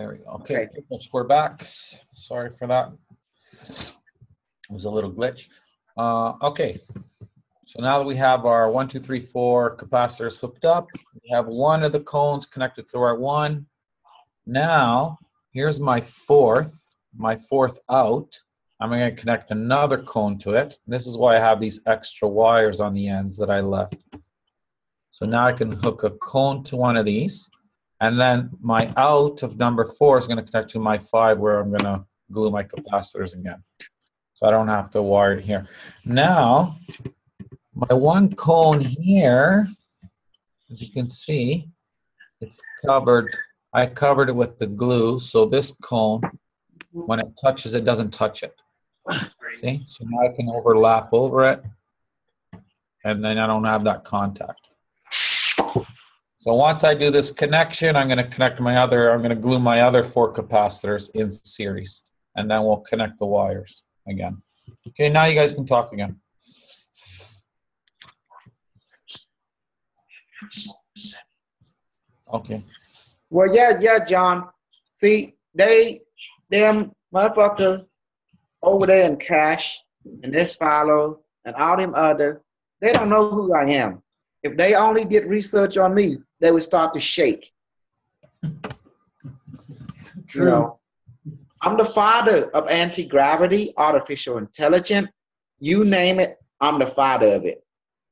There we go. Okay, we're back. Sorry for that. It was a little glitch. Uh, okay, so now that we have our one, two, three, four capacitors hooked up, we have one of the cones connected to our one. Now, here's my fourth, my fourth out. I'm going to connect another cone to it. This is why I have these extra wires on the ends that I left. So now I can hook a cone to one of these. And then my out of number four is going to connect to my five where I'm going to glue my capacitors again. So I don't have to wire it here. Now, my one cone here, as you can see, it's covered. I covered it with the glue. So this cone, when it touches it, doesn't touch it. See? So now I can overlap over it. And then I don't have that contact. So once I do this connection, I'm going to connect my other, I'm going to glue my other four capacitors in series. And then we'll connect the wires again. Okay, now you guys can talk again. Okay. Well, yeah, yeah, John. See, they, them motherfuckers over there in Keshe and this follow and all them other, they don't know who I am. If they only did research on me, they would start to shake. True. You know, I'm the father of anti-gravity, artificial intelligence. You name it, I'm the father of it.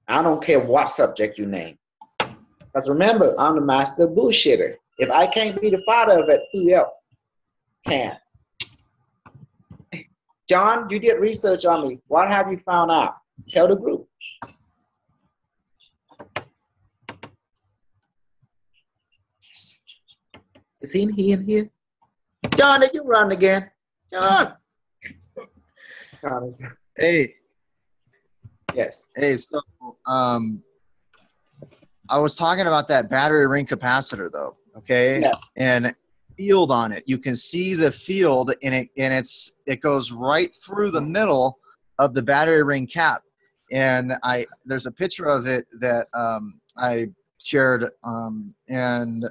I don't care what subject you name. Because remember, I'm the master bullshitter. If I can't be the father of it, who else can? John, you did research on me. What have you found out? Tell the group. Is he in here? In here? John, did you run again? John. Hey. Yes. Hey, so um, I was talking about that battery ring capacitor though, okay? Yeah. And field on it. You can see the field and it and it's it goes right through the middle of the battery ring cap. And I there's a picture of it that um, I shared um, and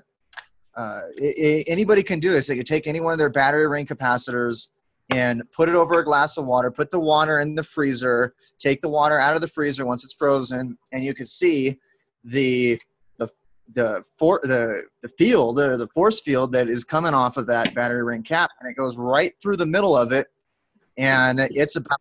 uh, it, anybody can do this. They can take any one of their battery ring capacitors and put it over a glass of water, put the water in the freezer, take the water out of the freezer once it's frozen, and you can see the the the for the the field, the, the force field that is coming off of that battery ring cap, and it goes right through the middle of it, and it's about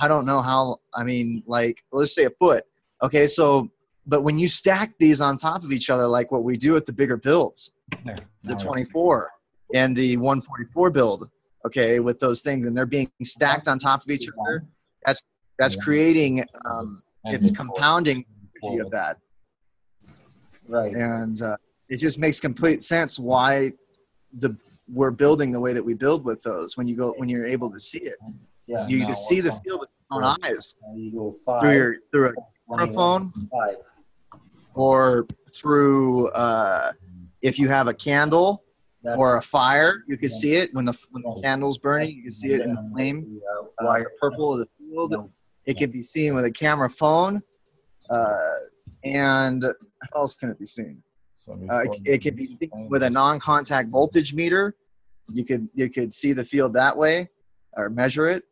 I don't know how I mean like let's say a foot. Okay, so but when you stack these on top of each other, like what we do at the bigger builds, yeah, the 24 and the 144 build, okay, with those things, and they're being stacked on top of each other, that's that's creating, um, it's compounding of that. Right. And uh, it just makes complete sense why the we're building the way that we build with those when you go when you're able to see it. Yeah, you can see the field with your own eyes. Five, through your through a microphone or through uh, if you have a candle or a fire, you can see it when the when the candle's burning. You can see it in the flame, uh, the purple of the field. It can be seen with a camera phone, uh, and how else can it be seen? Uh, it, it can be seen with a non-contact voltage meter. You could you could see the field that way, or measure it.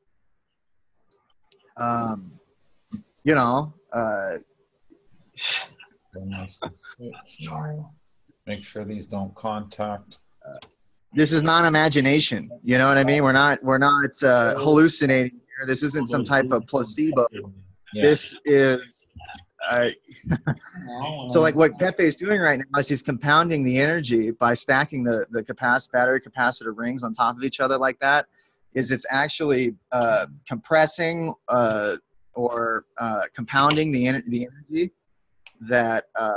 Um, you know, uh, Make sure these don't contact. This is not imagination. You know what I mean? We're not we're not uh, hallucinating here. This isn't some type of placebo. Yeah. This is. Uh, so like what Peppi is doing right now is he's compounding the energy by stacking the the capac- battery capacitor rings on top of each other like that. Is it's actually uh, compressing uh, or uh, compounding the en- the energy that uh,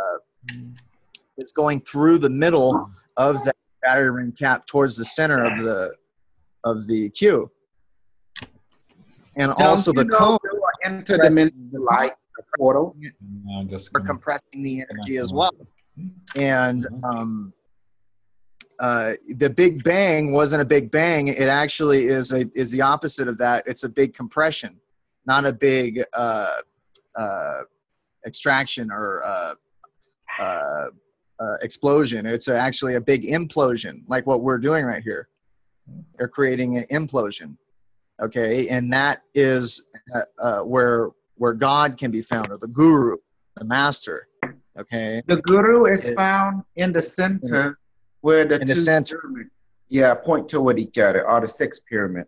is going through the middle of that battery ring cap towards the center of the of the Q. And Don't also the cone interdimensional light portal. No, just for compressing the energy as well. And um, uh, the Big Bang wasn't a Big Bang. It actually is a is the opposite of that. It's a big compression, not a big uh, uh, extraction or uh, explosion. It's a, actually a big implosion, like what we're doing right here. They're creating an implosion. Okay, and that is uh, uh, where where God can be found, or the guru, the master. Okay, The guru is Is- found in the center where the in the two center. pyramid, yeah, point toward each other, or the sixth pyramid.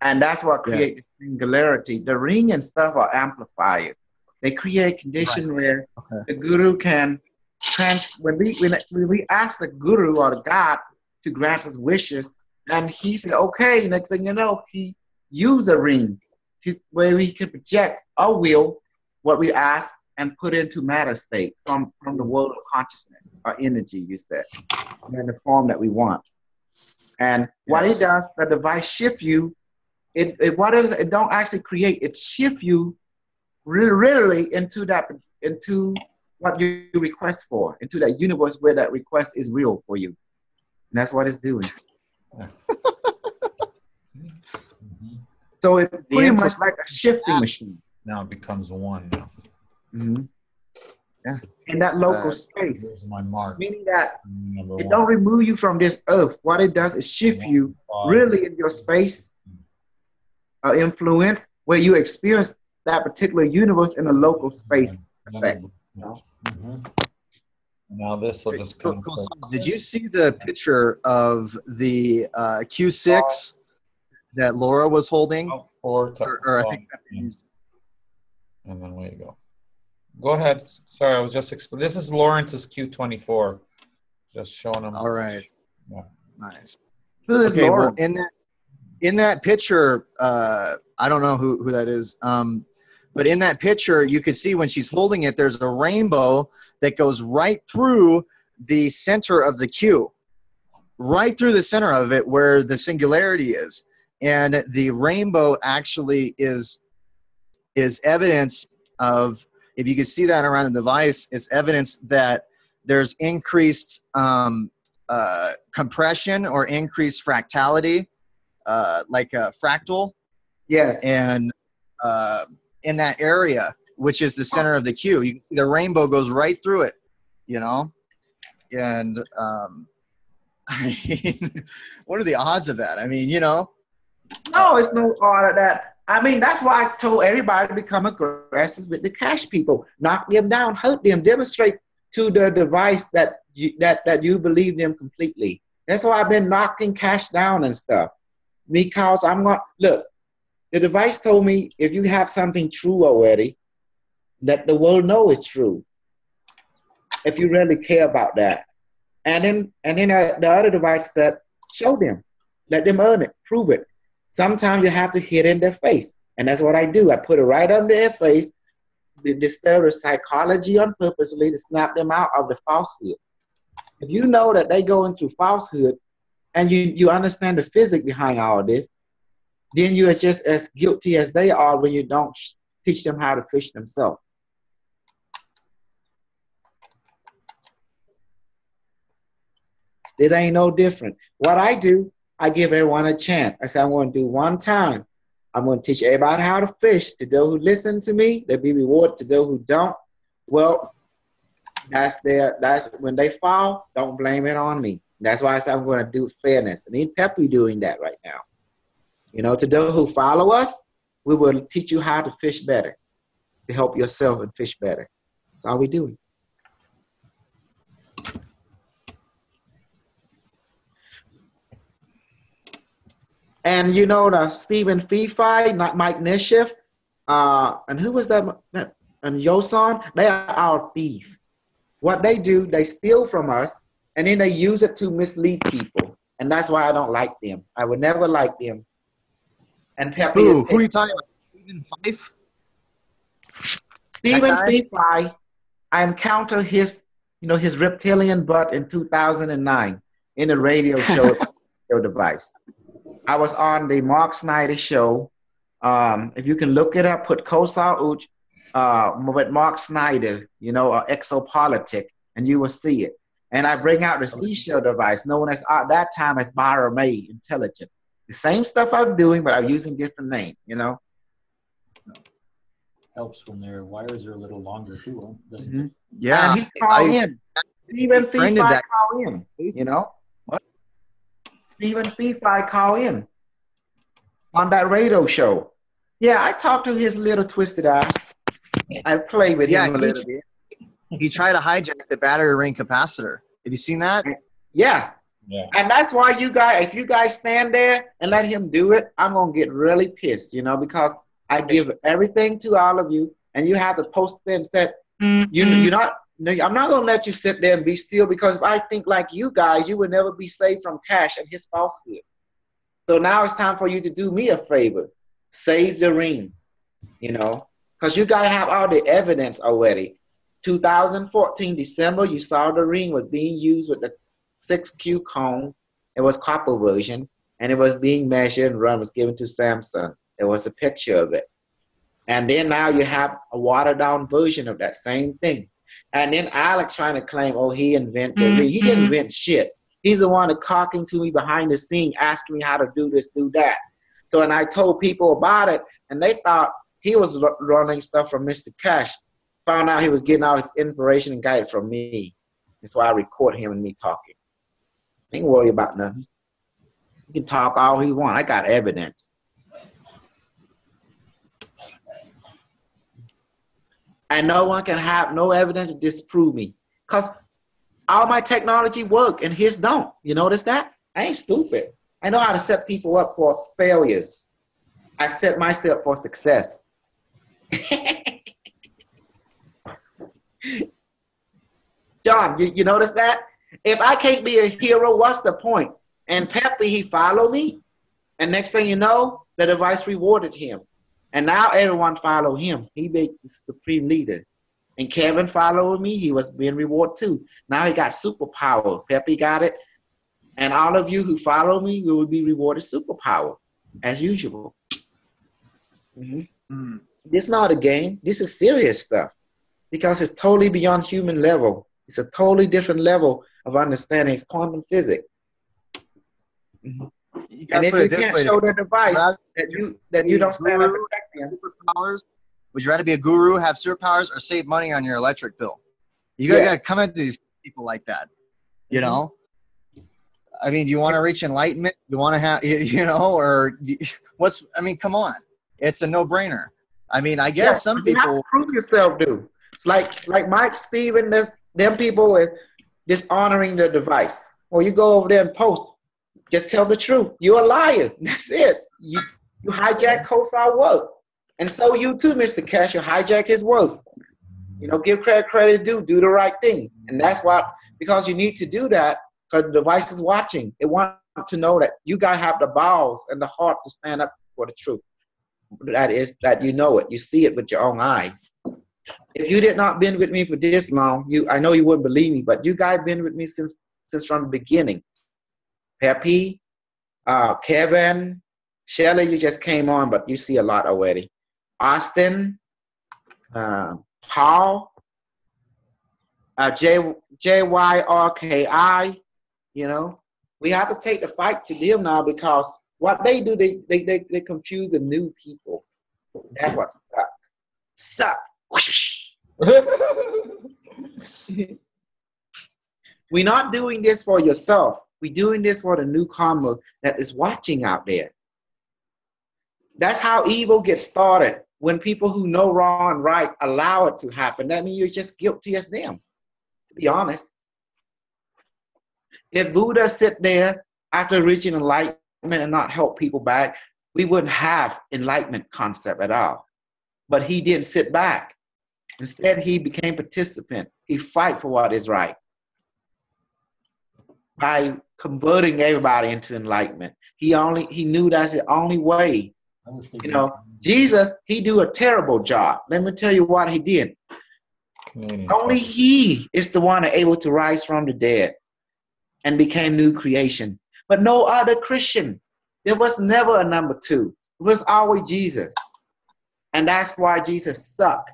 And that's what Yes. creates the singularity. The ring and stuff are amplifiers. They create a condition where Okay. the guru can trans when we when, when we ask the guru or the God to grant us wishes, and he said, okay, next thing you know, he used a ring to, where we can project our will, what we ask, and put into matter state from, from the world of consciousness or energy, you said, in the form that we want. And what Yes. it does, the device shift you. It, it what is it don't actually create, it shift you really, really into that into what you request for, into that universe where that request is real for you. And that's what it's doing. Mhm. So it's pretty input- much like a shifting machine. Now it becomes one now. Mhm. Yeah. In that local Uh, space, my mark. meaning that Number it one. don't remove you from this earth. What it does is shift you Five. really in your space uh, influence where you experience that particular universe in a local space. effect. Mhm. Now this will just Cool, come. cool. So Did you see the picture of the uh, Q6 that Laura was holding? Oh, Four to- Or, or I oh, think And then where you go. Go ahead. Sorry, I was just explaining. This is Lawrence's Q24. Just showing him. all right. Yeah. Nice. Who is Okay, well, in that in that picture, uh, I don't know who, who that is, um, but in that picture, you can see when she's holding it, there's a rainbow that goes right through the center of the Q, right through the center of it where the singularity is, and the rainbow actually is is evidence of if you can see that around the device, it's evidence that there's increased um, uh, compression or increased fractality, uh, like a fractal, yes. and uh, in that area, which is the center of the queue. you the rainbow goes right through it, you know, and um, I mean, what are the odds of that? I mean, you know, No, it's no part of that. I mean, that's why I told everybody to become aggressive with the Keshe people. Knock them down, hurt them, demonstrate to the device that you, that, that you believe them completely. That's why I've been knocking Keshe down and stuff. Because I'm going, look, the device told me if you have something true already, let the world know it's true. If you really care about that. And then, and then the other device said, show them, let them earn it, prove it. Sometimes you have to hit in their face. And that's what I do. I put it right under their face, disturb the psychology on purposely to snap them out of the falsehood. If you know that they go into falsehood and you, you understand the physics behind all this, then you are just as guilty as they are when you don't teach them how to fish themselves. This ain't no different. What I do, I give everyone a chance. I say I'm going to do one time. I'm going to teach everybody how to fish. To those who listen to me, they'll be rewarded. To those who don't, well, that's their. That's when they fall. Don't blame it on me. That's why I say I'm going to do fairness. Me and Peppi doing that right now. You know, to those who follow us, we will teach you how to fish better, to help yourself and fish better. That's all we doing. And you know the Stephen Feefy, not Mike Nishiff, uh, and who was that? And Yoson, they are our thief. What they do, they steal from us, and then they use it to mislead people. And that's why I don't like them. I would never like them. And Peppi, who who are you talking about? Stephen Fife? Stephen Fife. I encountered his, you know, his reptilian butt in 2009 in a radio show radio device. I was on the Mark Snyder show. Um, if you can look it up, put Kosol Ouch uh, with Mark Snyder, you know, or Exopolitic, and you will see it. And I bring out the seashell device, known as at that time as May Intelligent. The same stuff I'm doing, but I'm using different name, you know. helps when their wires are a little longer too. Doesn't Mhm. it? Yeah, and he called in. Stephen befriended Fee that- call in, you know? What? Stephen Fee call in on that radio show. Yeah, I talked to his little twisted ass. I played with Yeah, him a he- little bit. He tried to hijack the battery ring capacitor. Have you seen that? Yeah, Yeah. and that's why you guys, if you guys stand there and let him do it, I'm gonna get really pissed, you know, because I give everything to all of you, and you have to post it and say, you, mm-hmm. you're not. No, I'm not gonna let you sit there and be still because if I think like you guys, you would never be saved from Keshe and his falsehood. So now it's time for you to do me a favor, save the ring, you know, because you guys have all the evidence already. 2014 December, you saw the ring was being used with the 6Q cone. It was copper version, and it was being measured and run was given to Samsung. There was a picture of it. And then now you have a watered down version of that same thing. And then Alex trying to claim, oh, he invented ring. He didn't mm-hmm. invent shit. He's the one talking to me behind the scene, asking me how to do this, do that. So, and I told people about it, and they thought he was ru- running stuff from Mr. Keshe. Found out he was getting all his inspiration and guidance from me. And so I record him and me talking. Ain't worry about nothing. He can talk all he want. I got evidence. And no one can have no evidence to disprove me. Because all my technology work and his don't. You notice that? I ain't stupid. I know how to set people up for failures. I set myself for success. John, you, you notice that? If I can't be a hero, what's the point? And Peppi, he followed me. And next thing you know, the device rewarded him. And now everyone follow him. He be the supreme leader. And Kevin followed me. He was being rewarded too. Now he got superpower. Peppi got it. And all of you who follow me you will be rewarded superpower, as usual. Mhm. Hmm. This is not a game. This is serious stuff because it's totally beyond human level. It's a totally different level of understanding. It's quantum physics. You And if you can't way: show the device rather that you that you don't stand up and protect superpowers. Would you rather be a guru, have superpowers, or save money on your electric bill? You gotta, Yes. gotta come at these people like that. You Mhm. know. I mean, do you want to reach enlightenment? You want to have, you know, or what's? I mean, come on, it's a no-brainer. I mean, I guess Yeah, some people. to prove yourself, dude. It's like like Mike, Steven, them, people is dishonoring the device. Or you go over there and post, just tell the truth. You're a liar. That's it. You you hijack Kosol work, and so you too, Mr. Keshe. You hijack his work. You know, give credit credit due. Do the right thing, and that's why because you need to do that because the device is watching. It wants to know that you guys have the balls and the heart to stand up for the truth that is that you know it you see it with your own eyes if you did not been with me for this long you i know you wouldn't believe me but you guys been with me since since from the beginning Peppi uh kevin shelly you just came on but you see a lot already austin uh, paul uh j j-y-r-k-i you know we have to take the fight to them now because what they do, they they they, they confuse the new people. That's what suck. Suck. We're not doing this for yourself. We're doing this for the newcomer that is watching out there. That's how evil gets started. When people who know wrong and right allow it to happen, that means you're just guilty as them. To be honest. If Buddha sit there after reaching enlightenment and not help people back, we wouldn't have enlightenment concept at all. But he didn't sit back. Instead, he became participant. He fight for what is right by converting everybody into enlightenment. He only he knew that's the only way. You know, Jesus, he do a terrible job. Let me tell you what he did. Canadian Only he is the one able to rise from the dead and became new creation. But no other Christian. There was never a number two. It was always Jesus. And that's why Jesus sucked.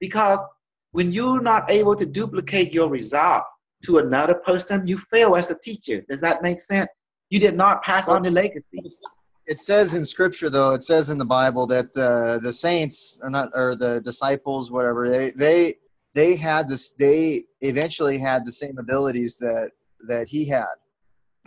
Because when you're not able to duplicate your result to another person, you fail as a teacher. Does that make sense? You did not pass on the legacy. It says in Scripture, though, it says in the Bible that uh, the saints are not, or the disciples, whatever, they they they had this. They eventually had the same abilities that that he had.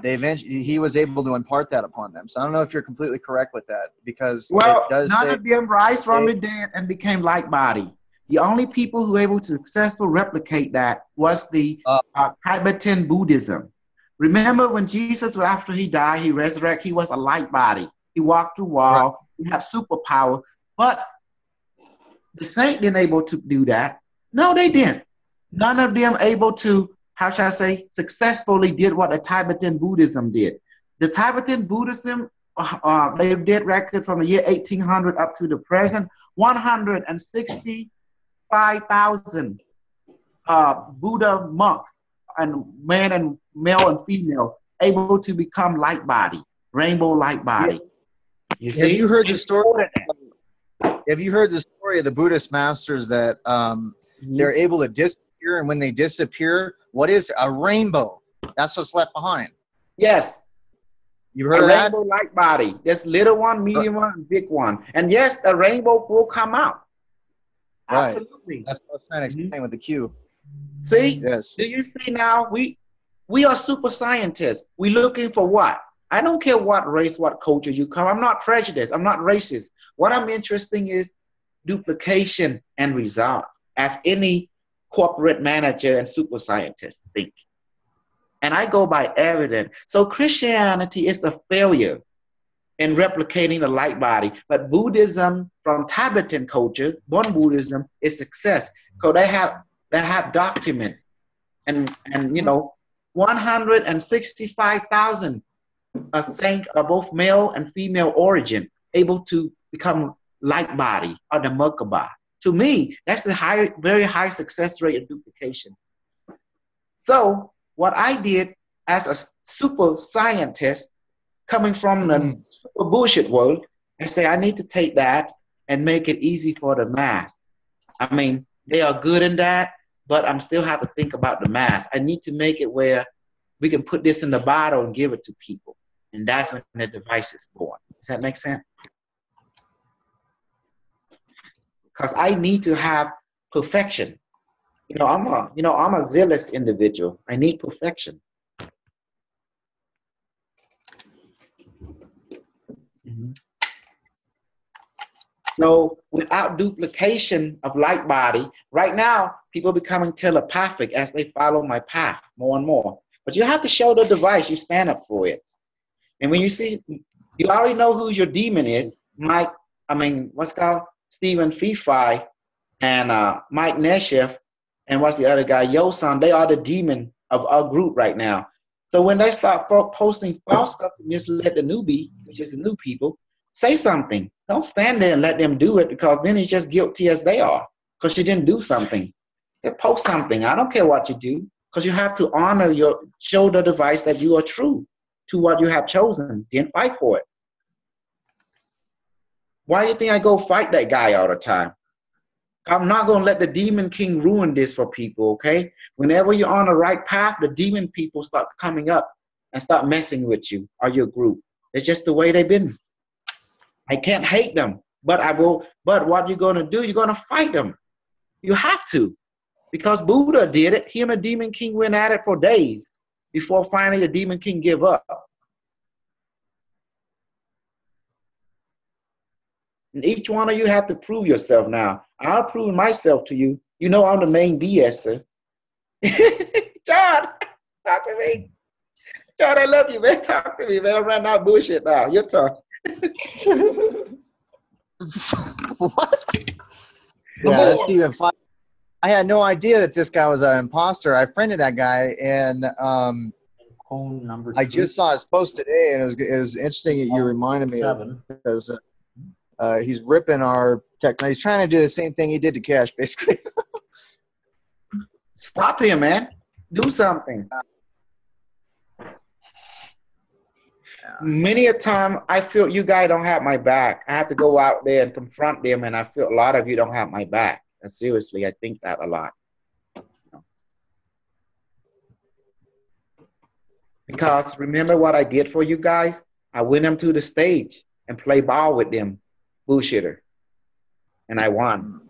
They eventually he was able to impart that upon them. So I don't know if you're completely correct with that because Well, it does none say of them rise from they- the dead and became like body. The only people who were able to successfully replicate that was the Uh. uh, Tibetan Buddhism. Remember when Jesus, after he died, he resurrected, he was a light body. He walked through wall, he had superpower, but the saint didn't able to do that. No, they didn't. None of them able to, how shall I say, successfully did what the Tibetan Buddhism did. The Tibetan Buddhism uh, uh, they did record from the year 1800 up to the present 165,000 uh, Buddha monk and man and male and female able to become light body, rainbow light body. You Have see? you heard the story? More than that. Have you heard the story of the Buddhist masters that um, they're able to disappear, and when they disappear, what is a rainbow? That's what's left behind. Yes, You a heard of that? rainbow light body. There's little one, medium one, and big one. And yes, the rainbow will come out. Right. Absolutely. That's what I was trying to mm-hmm. explain with the Q. See? Yes. Do you see now? We we are super scientists. We're looking for what? I don't care what race, what culture you come. I'm not prejudiced. I'm not racist. What I'm interested in is duplication and result, as any corporate manager and super scientist think. And I go by evidence. So Christianity is a failure in replicating the light body, but Buddhism from Tibetan culture, Bon Buddhism, is success because they have they have document and and you know 165,000 uh, saint are both male and female origin able to become light body or the Merkaba. To me, that's a high, very high success rate of duplication. So what I did as a super scientist coming from the Mhm. super bullshit world, I say I need to take that and make it easy for the mass. I mean, they are good in that, but I'm still have to think about the mass. I need to make it where we can put this in the bottle and give it to people. And that's when the device is born. Does that make sense? Because I need to have perfection. You know, I'm a you know I'm a zealous individual. I need perfection. So without duplication of light body, right now people becoming telepathic as they follow my path more and more. But you have to show the device, you stand up for it. And when you see, you already know who your demon is. Mike, I mean, what's called Stephen Fifi and uh, Mike Nesheff, and what's the other guy, Yosan, they are the demon of our group right now. So when they start posting false stuff to mislead the newbie, which is the new people, say something. Don't stand there and let them do it because then it's just guilty as they are because you didn't do something. Say, post something. I don't care what you do because you have to honor your, show the device that you are true to what you have chosen. Then fight for it. Why do you think I go fight that guy all the time? I'm not going to let the demon king ruin this for people, okay? Whenever you're on the right path, the demon people start coming up and start messing with you or your group. It's just the way they've been. I can't hate them, but I will. But what you're going to do, you're going to fight them. You have to. Because Buddha did it. Him and Demon King went at it for days before finally the Demon King give up. And each one of you have to prove yourself now. I'll prove myself to you. You know I'm the main BSer. John, talk to me. John, I love you, man. Talk to me, man. I'm running out bullshit now. Your turn. what? Yeah, that's Stephen Fi- I had no idea that this guy was an imposter. I friended that guy, and um, Phone number. I just saw his post today, and it was, it was interesting that you reminded me of seven. because uh, uh, he's ripping our tech. He's trying to do the same thing he did to Keshe, basically. Stop him, man. Do something. Many a time I feel you guys don't have my back. I have to go out there and confront them, and I feel a lot of you don't have my back. And seriously, I think that a lot. Because remember what I did for you guys? I went them to the stage and play ball with them, bullshitter. And I won.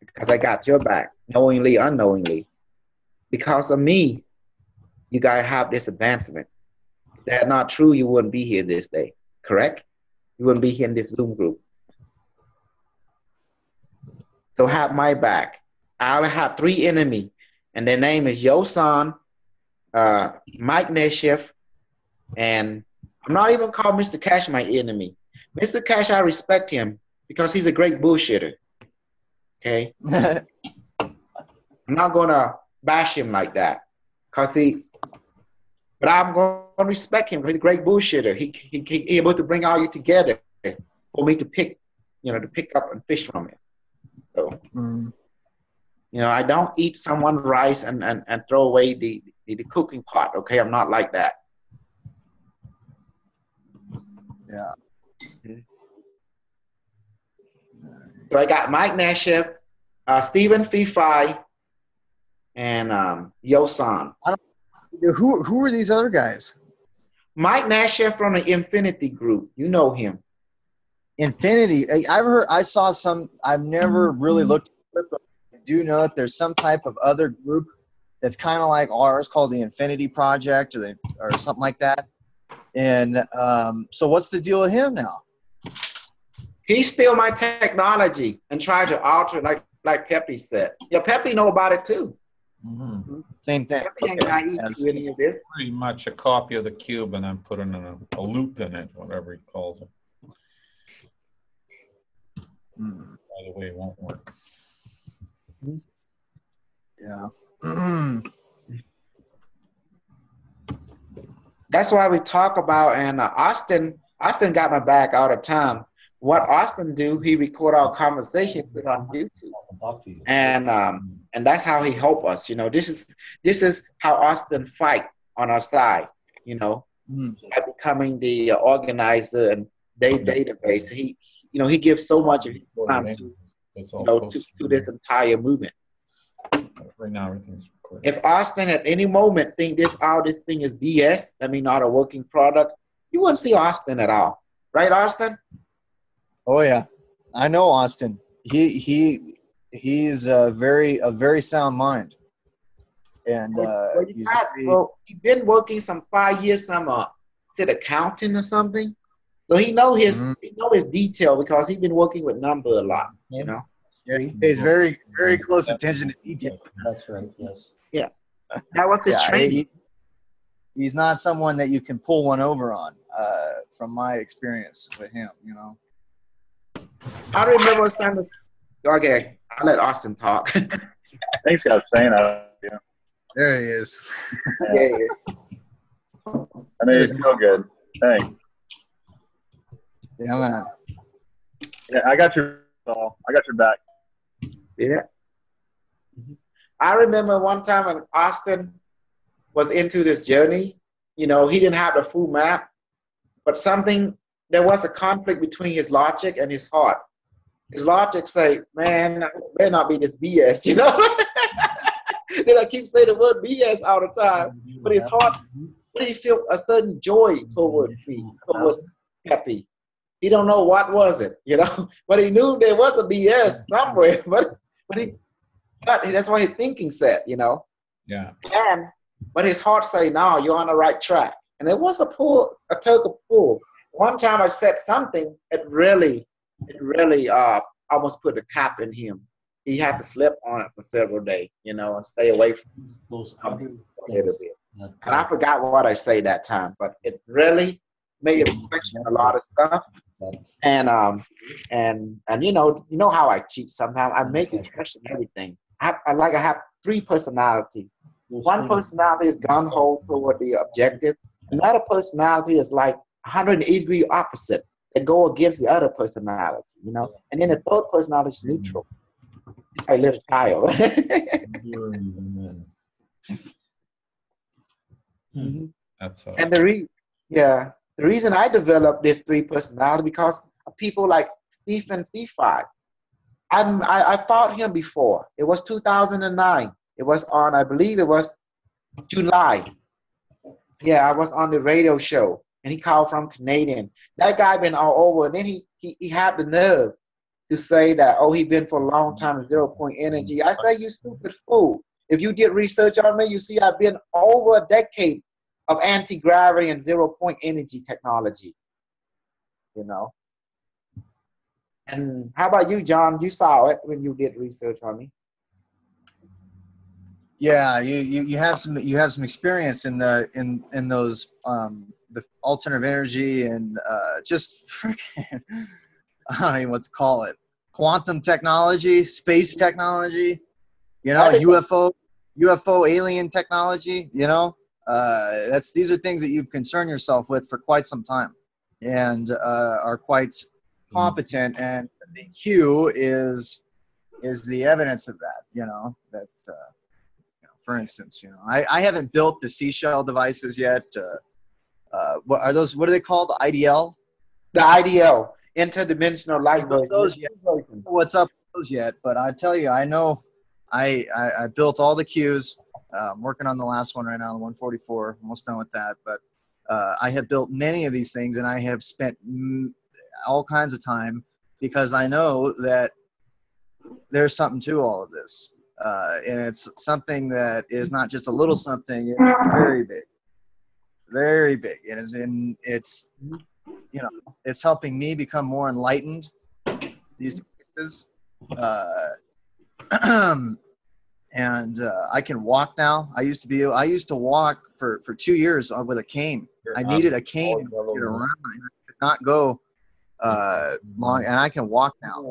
because I got your back, knowingly, unknowingly. Because of me, you guys have this advancement. If that's not true, you wouldn't be here this day, correct? You wouldn't be here in this Zoom group. So have my back. I'll have three enemy, and their name is Yosan, uh, Mike Nesheff, and I'm not even call Mr. Keshe my enemy. Mr. Keshe, I respect him because he's a great bullshitter. Okay, I'm not gonna bash him like that, cause he. But I'm gonna respect him. He's a great bullshitter. He he, he able to bring all you together for me to pick, you know, to pick up and fish from it. So Mm. you know, I don't eat someone's rice and, and, and throw away the, the, the cooking pot. Okay, I'm not like that. Yeah. So I got Mike Nashev, uh, Stephen Fifi, and um, Yosan. Who who are these other guys? Mike Nashev from the Infinity Group. You know him. Infinity. I, I've heard. I saw some. I've never really looked. At it, but I do know that there's some type of other group that's kind of like ours called the Infinity Project or the or something like that. And um, so, what's the deal with him now? He steal my technology and try to alter it like like Peppi said. Yeah, Peppi know about it too. Mhm. Same thing. Peppi Okay. naive Yes. to any of this. Pretty much a copy of the cube and then put in a, a loop in it, whatever he calls it. Mm, By the way, it won't work. Yeah. Mm. That's why we talk about and uh, Austin. Austin got my back all the time. What Austin do? He record our conversation, put it on YouTube, and um, and that's how he helped us. You know, this is this is how Austin fight on our side. You know, Mm. by becoming the uh, organizer and day database. He, you know, he gives so much of his time to, you know, to, to this entire movement. Right now, everything's recorded. If Austin at any moment think this all this thing is BS, I mean not a working product, you wouldn't see Austin at all, right, Austin? Oh yeah, I know Austin. He he he's a very a very sound mind, and uh, Well, you he's very- well, he's been working some five years, some uh, said accounting or something. So he know his Mhm. he know his detail because he's been working with number a lot. You know, yeah, he pays very very close attention to detail. That's right, yes. Yeah, that was his Yeah, training. he- he's not someone that you can pull one over on, uh, from my experience with him. You know. I remember Sanders. Okay, I'll let Austin talk. I Thanks, guys, for saying that. Yeah. There he is. yeah, I mean, it feel good. Thanks. Yeah, man. Yeah, I got your Saul. I got your back. yeah. I remember one time when Austin was into this journey. You know, he didn't have the full map, but something there was a conflict between his logic and his heart. His logic say, "Man, better not be this BS," you know. then I keep saying the word BS all the time. But his heart, he feel a certain joy toward me, toward Peppi. He don't know what was it, you know, but he knew there was a BS somewhere. But but he, but that's why his thinking set, you know. Yeah. And but his heart say, "No, you're on the right track." And it was a pull, a tug of pull. One time I said something, it really, it really uh almost put a cop in him. He had to slip on it for several days, you know, and stay away from Those it a little bit. And I forgot what I say that time, but it really made me question a lot of stuff. And um and and you know you know how I teach sometimes I make you question everything. I, I like I have three personality. One personality is gun ho toward the objective. Another personality is like 180 degree opposite that go against the other personality. You know, and then the third personality is neutral. It's like a little child. Mhm. That's uh, And the re- yeah, the reason I developed this three personality because of people like Stephen Fifi. I'm, I I fought him before. It was 2009. It was on, I believe it was July. Yeah, I was on the radio show, and he called from Canadian. That guy been all over. And then he he, he had the nerve to say that, oh, he been for a long time zero point energy. I say, you stupid fool. If you did research on me, you see I've been over a decade of anti-gravity and zero point energy technology. You know? And how about you, John? You saw it when you did research on me. Yeah, you, you, you have some you have some experience in the in in those um, the alternative energy and uh, just freaking I don't even what to call it quantum technology, space technology, you know, UFO UFO alien technology. You know, uh, that's these are things that you've concerned yourself with for quite some time, and uh, are quite competent. And the Q is is the evidence of that. You know that. Uh, for instance. You know, I, I haven't built the seashell devices yet. Uh, uh, what are those? What are they called? The IDL. The IDL, interdimensional light Built those yet. What's up with those yet? But I tell you, I know. I I, I built all the Qs. Uh, I'm working on the last one right now, the 144. Almost done with that, but. Uh, I have built many of these things, and I have spent m- all kinds of time because I know that there's something to all of this uh, and it's something that is not just a little something; it's very big, very big. It is in it's you know it's helping me become more enlightened these cases, uh, and uh, I can walk now. I used to be I used to walk for for two years with a cane. I needed a cane to get around. I could not go uh, long, and I can walk now.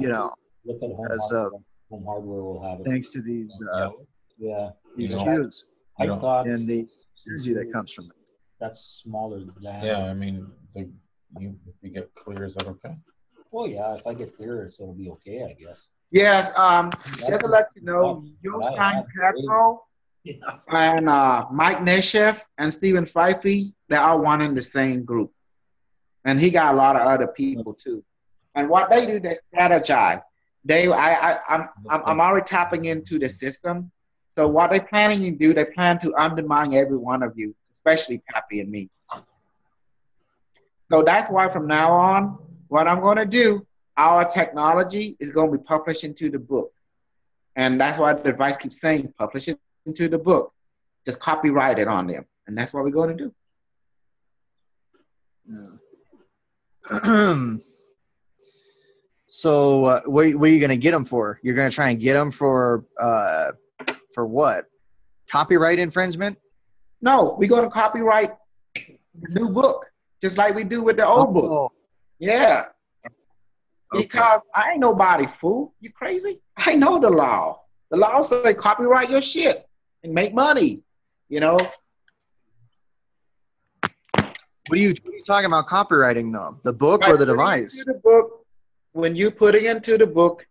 You know, Look at home as of hardware. Home hardware will have it. thanks to these uh, Yeah, these You cues I thought and the energy that comes from it. That's smaller than. Yeah, I mean, the, you, if you get clear, is that okay? Well, yeah, if I get clearance, it'll be okay, I guess. Yes, um, just to let you know, Yo Right. Sign Petro and uh, Mike Nesheff and Stephen Fife, they are one in the same group. And he got a lot of other people too. And what they do, they strategize. They, I, I, I'm, I'm, I'm already tapping into the system. So what they're planning to do, they plan to undermine every one of you, especially Peppi and me. So that's why from now on, what I'm going to do, our technology is going to be published into the book. And that's why the advice keeps saying, publish it into the book. Just copyright it on them. And that's what we're going to do. Yeah. so, uh, what, what are you going to get them for? You're going to try and get them for uh, for what? Copyright infringement? No, we're going to copyright the new book, just like we do with the old book. Oh, Yeah. Okay. Because I ain't nobody, fool. You crazy? I know the law. The law say copyright your shit and make money. You know, What are you, what are you talking about copywriting though? The book or the putting device? the book, when you put it into the book,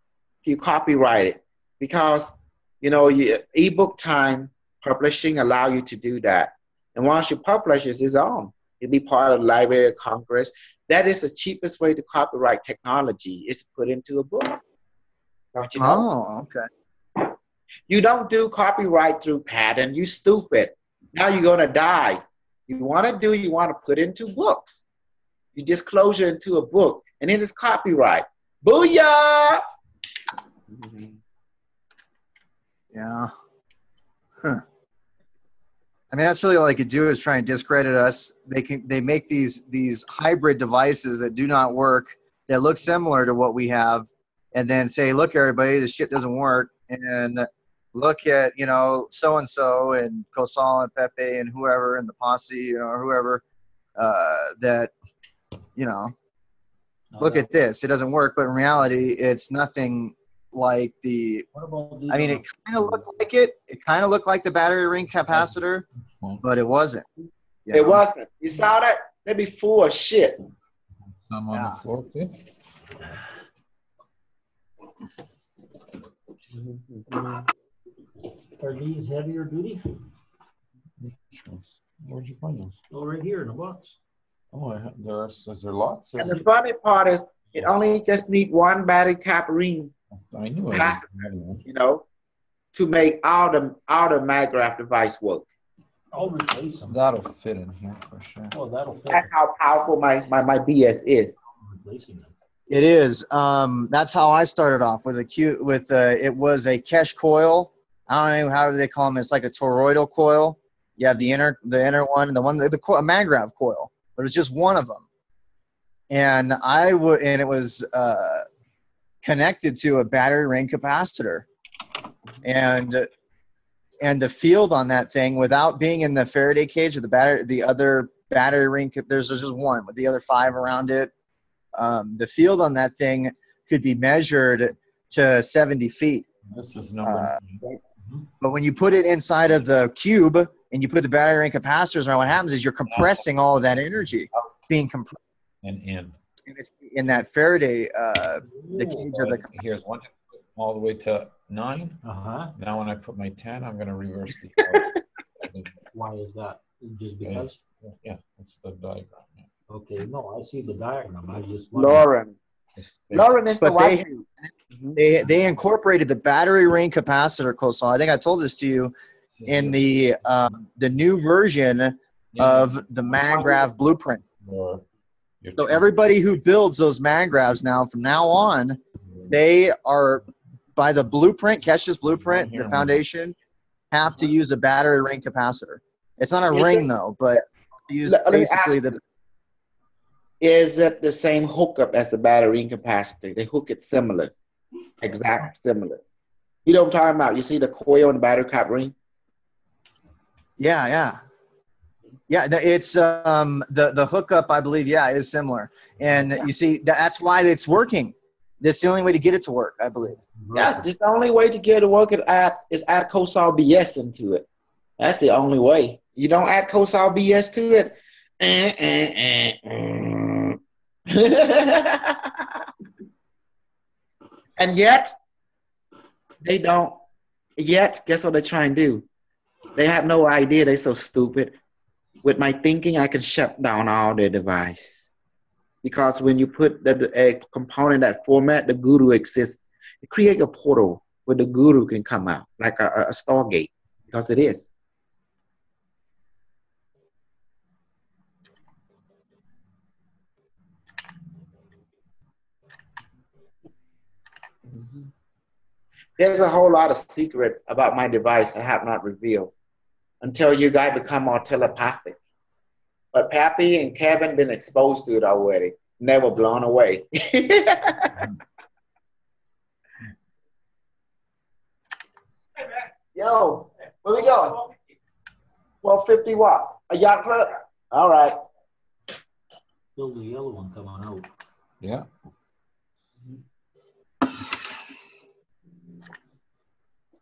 you copyright it because you know you, ebook time publishing allow you to do that. And once you publish, it's its own. It'll be part of the Library of Congress. That is the cheapest way to copyright technology is to put into a book. Don't you know? Oh, okay. You don't do copyright through patent. You stupid. Now you're gonna die. You want to do. You want to put into books. You disclosure into a book, and then it's copyright. Booyah! Mm-hmm. Yeah. Huh. I mean, that's really all they could do is try and discredit us. They can they make these these hybrid devices that do not work that look similar to what we have, and then say, "Look, everybody, this shit doesn't work." And look at you know so and so and Kosol and Peppi and whoever and the posse, you know, or whoever uh, that you know Now look at this. It doesn't work, but in reality, it's nothing like the What about these I mean, it kind of looked like it. It kind of looked like the battery ring capacitor, but it wasn't. you It know? wasn't. You saw that? They be full of shit. Some on Yeah. the floor too. Are these heavier duty? Where'd you find those? Oh, right here in the box. Oh, I have, there's, is there lots? And the funny part is, it only just need one battery cap ring, I knew I Pass didn't have one. you know, to make all the all the Magrav device work. I'll replace them. That'll fit in here for sure. Oh, that'll fit. That's how powerful my my, my BS is. Replacing them. It is. Um, that's how I started off with a Q. With uh, it was a Keshe coil. I don't know how they call them. It's like a toroidal coil. You have the inner, the inner one, the one, the, the co- a Magrav coil, but it's just one of them. And I would, and it was uh, connected to a battery ring capacitor, and and the field on that thing without being in the Faraday cage of the battery, the other battery ring. There's just one with the other five around it um, the field on that thing could be measured to 70 feet. This is number Uh, nine. But when you put it inside of the cube and you put the battery ring capacitors around, what happens is you're compressing all of that energy, being compressed and in. And it's in that Faraday, uh, the cage of the. Here's one, all the way to nine. Uh-huh. Now when I put my 10, I'm gonna reverse the. Why is that? Just because? Yeah, that's the diagram. yeah. Okay, no, I see the diagram. I just. Lauren. Lauren is the But they- white. Mhm. They, they incorporated the battery ring capacitor Kosol. I think I told this to you in the um, the new version of the Magrav blueprint. Your- your So everybody who builds those Magravs now, from now on, they are by the blueprint, Keshe's blueprint, the foundation, have to use a battery ring capacitor. It's not a Is ring though, but use Let- let basically ask the Is it the same hookup as the battery ring capacitor? They hook it similar, exact similar. You know what I'm talking about? You see the coil and the battery cap ring? yeah, yeah. Yeah, it's um the the hookup I believe yeah is similar, and you see that's why it's working. That's the only way to get it to work, I believe. Yeah, just the only way to get it to work is add is add Kosol BS into it. That's the only way. You don't add Kosol BS to it. eh, eh, eh, and yet, they don't. Yet, guess what they try and do? They have no idea. They're so stupid. With my thinking, I can shut down all their device. Because when you put the, a component that format, the guru exists create a portal where the guru can come out, like a, a stargate, because it is. Mm-hmm. There's a whole lot of secret about my device I have not revealed until you guys become more telepathic. But Peppi and Kevin been exposed to it already. Never blown away. Yo, where we going? Well, 50 watt. A yacht club? All right. Still the yellow one coming out. Yeah.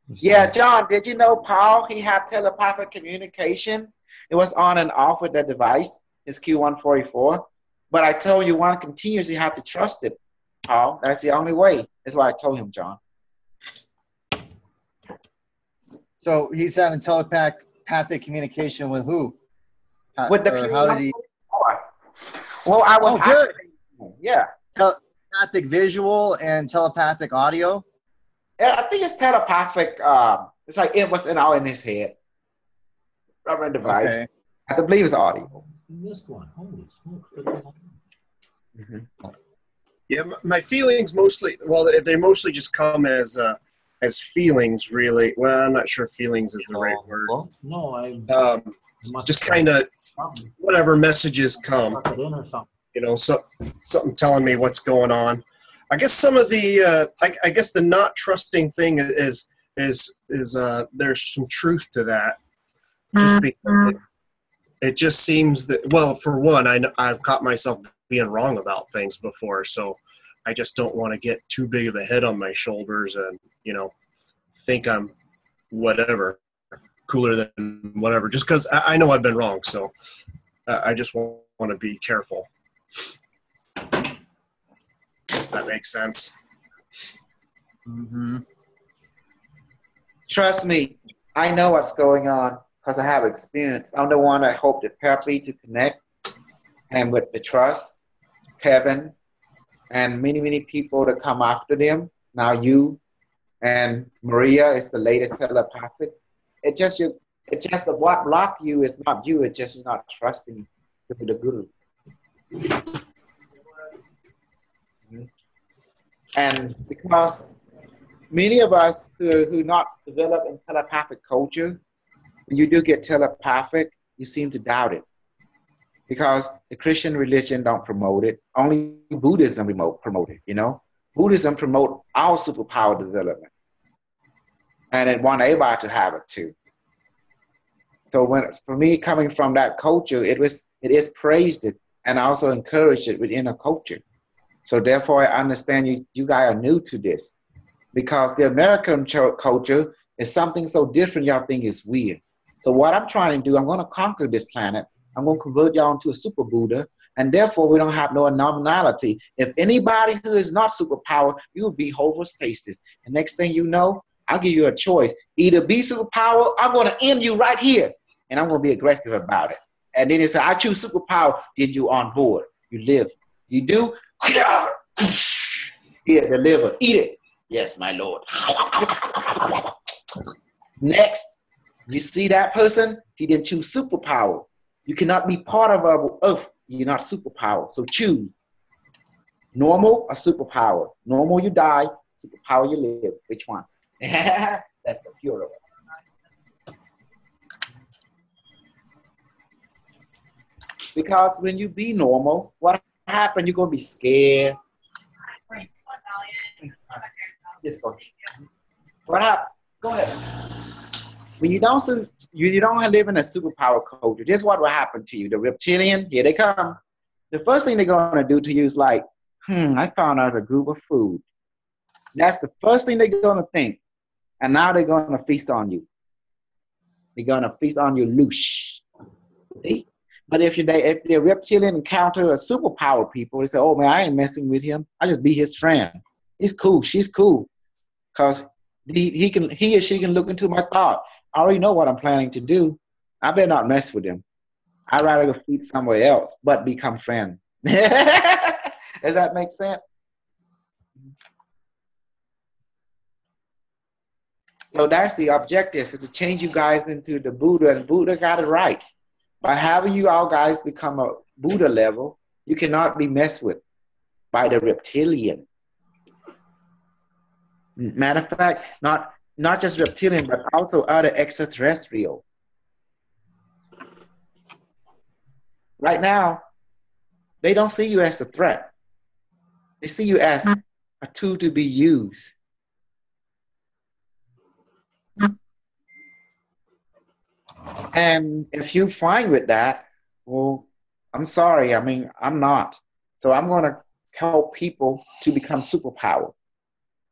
Yeah, John, did you know Paul, he had telepathic communication? It was on and off with the device, his Q144. But I told you one continuously have to trust it, Paul. That's the only way. That's why I told him, John. So he's having telepathic communication with who? How- With the or how did he Well, I was Oh, good. Yeah. telepathic visual and telepathic audio? Yeah, I think it's telepathic. Um, it's like it was in all in his head. Rubber device. Okay. I believe it's audio. You missed one. Holy smokes. look at that. Mhm. Yeah, my feelings mostly. Well, they- they mostly just come as uh, as feelings, really. Well, I'm not sure feelings is the right word. Well, No, I Um, just kind of whatever messages come. stuck it in or something. You know, so, something telling me what's going on. I guess some of the. Uh, I, I guess the not trusting thing is is is uh, there's some truth to that. Just because it, it just seems that well, for one, I I've caught myself being wrong about things before, so I just don't want to get too big of a head on my shoulders and you know think I'm whatever cooler than whatever. Just because I, I know I've been wrong, so uh, I just want, want to be careful. If that makes sense. Mm-hmm. Trust me, I know what's going on because I have experience. I'm the one that hoped that Peppi to connect and with the trust, Kevin, and many, many people that come after them. Now you and Maria is the latest telepathic. It just you it just what block you is not you, it's just you're not trusting the guru. And because many of us who who not developed in telepathic culture, when you do get telepathic, you seem to doubt it. Because the Christian religion don't promote it. Only Buddhism remote promote it, you know? Buddhism promote our superpower development. And it want everybody to have it too. So when for me coming from that culture, it was it is praised it and also encouraged it within a culture. So therefore, I understand you you guys are new to this because the American culture is something so different. Y'all think is weird. So what I'm trying to do, I'm going to conquer this planet. I'm going to convert y'all into a super Buddha, and therefore we don't have no anomality. If anybody who is not superpower, you will be homostasis. And next thing you know, I'll give you a choice: either be superpower, I'm going to end you right here, and I'm going to be aggressive about it. And then he said, I choose superpower. Did you on board? You live. You do. Here, deliver. Eat it. Yes, my lord. Next, you see that person? He didn't choose superpower. You cannot be part of our earth. You're not superpower. So choose. Normal or superpower? Normal, you die. Superpower, you live. Which one? That's the pure one. Because when you be normal, what happened? You're gonna be scared. Yes, go. What happened? Go ahead. When you don't you, you don't live in a superpower culture, this is what will happen to you. The reptilian, here they come. The first thing they're gonna do to you is like, hmm, I found out a group of food. That's the first thing they're gonna think. And now they're gonna feast on you. They're gonna feast on you loose. See? But if they if the reptilian encounter a superpower people, they say, "Oh man, I ain't messing with him. I just be his friend. He's cool. She's cool, cause he, he can he or she can look into my thought. I already know what I'm planning to do. I better not mess with him. I'd rather go feed somewhere else, but become friend. Does that make sense? So that's the objective is to change you guys into the Buddha, and Buddha got it right. By having you all guys become a Buddha level, you cannot be messed with by the reptilian. Matter of fact, not not just reptilian, but also other extraterrestrial. Right now, they don't see you as a threat. They see you as a tool to be used. And if you're fine with that, well, I'm sorry. I mean, I'm not. So I'm going to help people to become superpower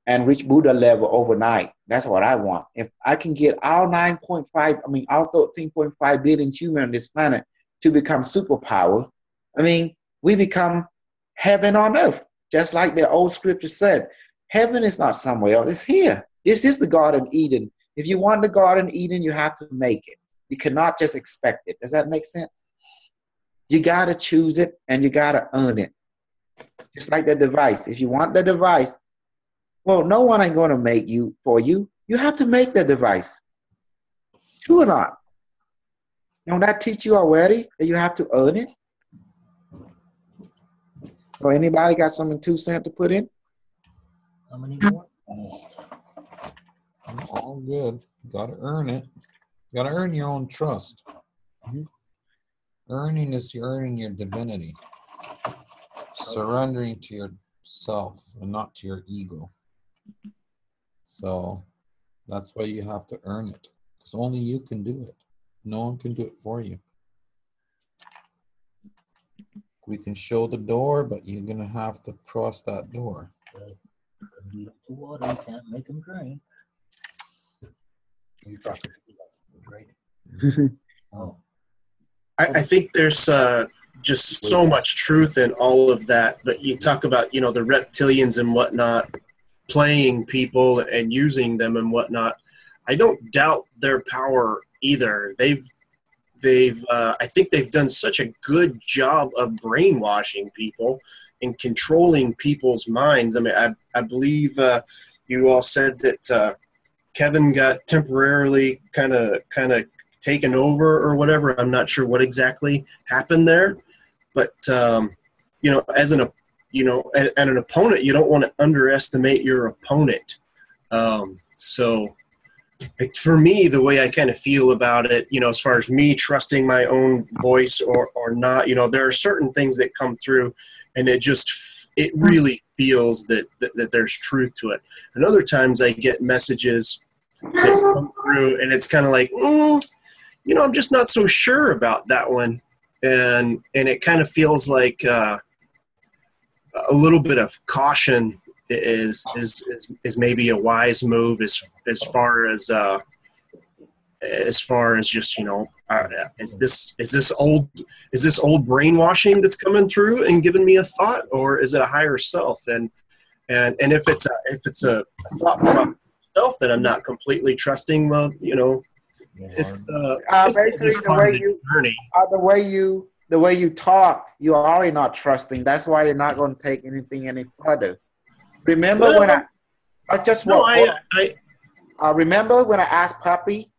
and reach Buddha level overnight. That's what I want. If I can get all 9.5, I mean, all 13.5 billion humans on this planet to become superpower, I mean, we become heaven on earth, just like the old scripture said. Heaven is not somewhere else, it's here. This is the Garden Eden. If you want the Garden Eden, you have to make it. You cannot just expect it. Does that make sense? You got to choose it and you got to earn it. Just like the device. If you want the device, well, no one ain't going to make you for you. You have to make the device. True or not? Don't that teach you already that you have to earn it? Or anybody got something two cent to put in? How many more? I'm all good. Got to earn it. You got to earn your own trust. Mhm. Earning is you earning your divinity. Surrendering to yourself and not to your ego. So that's why you have to earn it. Because only you can do it. No one can do it for you. We can show the door, but you're gonna have to cross that door. Couldn't lead 'em to water, you can't make them drink. You probably could do that, Right? Oh, I, I think there's uh, just so much truth in all of that. But you talk about, you know, the reptilians and whatnot playing people and using them and whatnot. I don't doubt their power either. They've, they've, uh, I think they've done such a good job of brainwashing people and controlling people's minds. I mean, I, I believe uh, you all said that uh, Kevin got temporarily kind of, kind of taken over or whatever. I'm not sure what exactly happened there, but um, you know, as an you know, and, an opponent, you don't want to underestimate your opponent. Um, so, like, for me, the way I kind of feel about it, you know, as far as me trusting my own voice or, or not, you know, there are certain things that come through and it just, it really feels that, that, that there's truth to it. And other times I get messages that come through and it's kind of like, mm, you know, I'm just not so sure about that one. And, and it kind of feels like, uh, a little bit of caution is is is, is maybe a wise move as as far as uh, as far as just you know uh, is this is this old is this old brainwashing that's coming through and giving me a thought or is it a higher self? And and and if it's a if it's a, a thought from myself that I'm not completely trusting well you know it's uh, Uh, basically, just the way the you journey. uh, the way you the way you talk, you're already not trusting. That's why they're not going to take anything any further. Remember when I, I just no what, I I uh, remember when I asked Peppi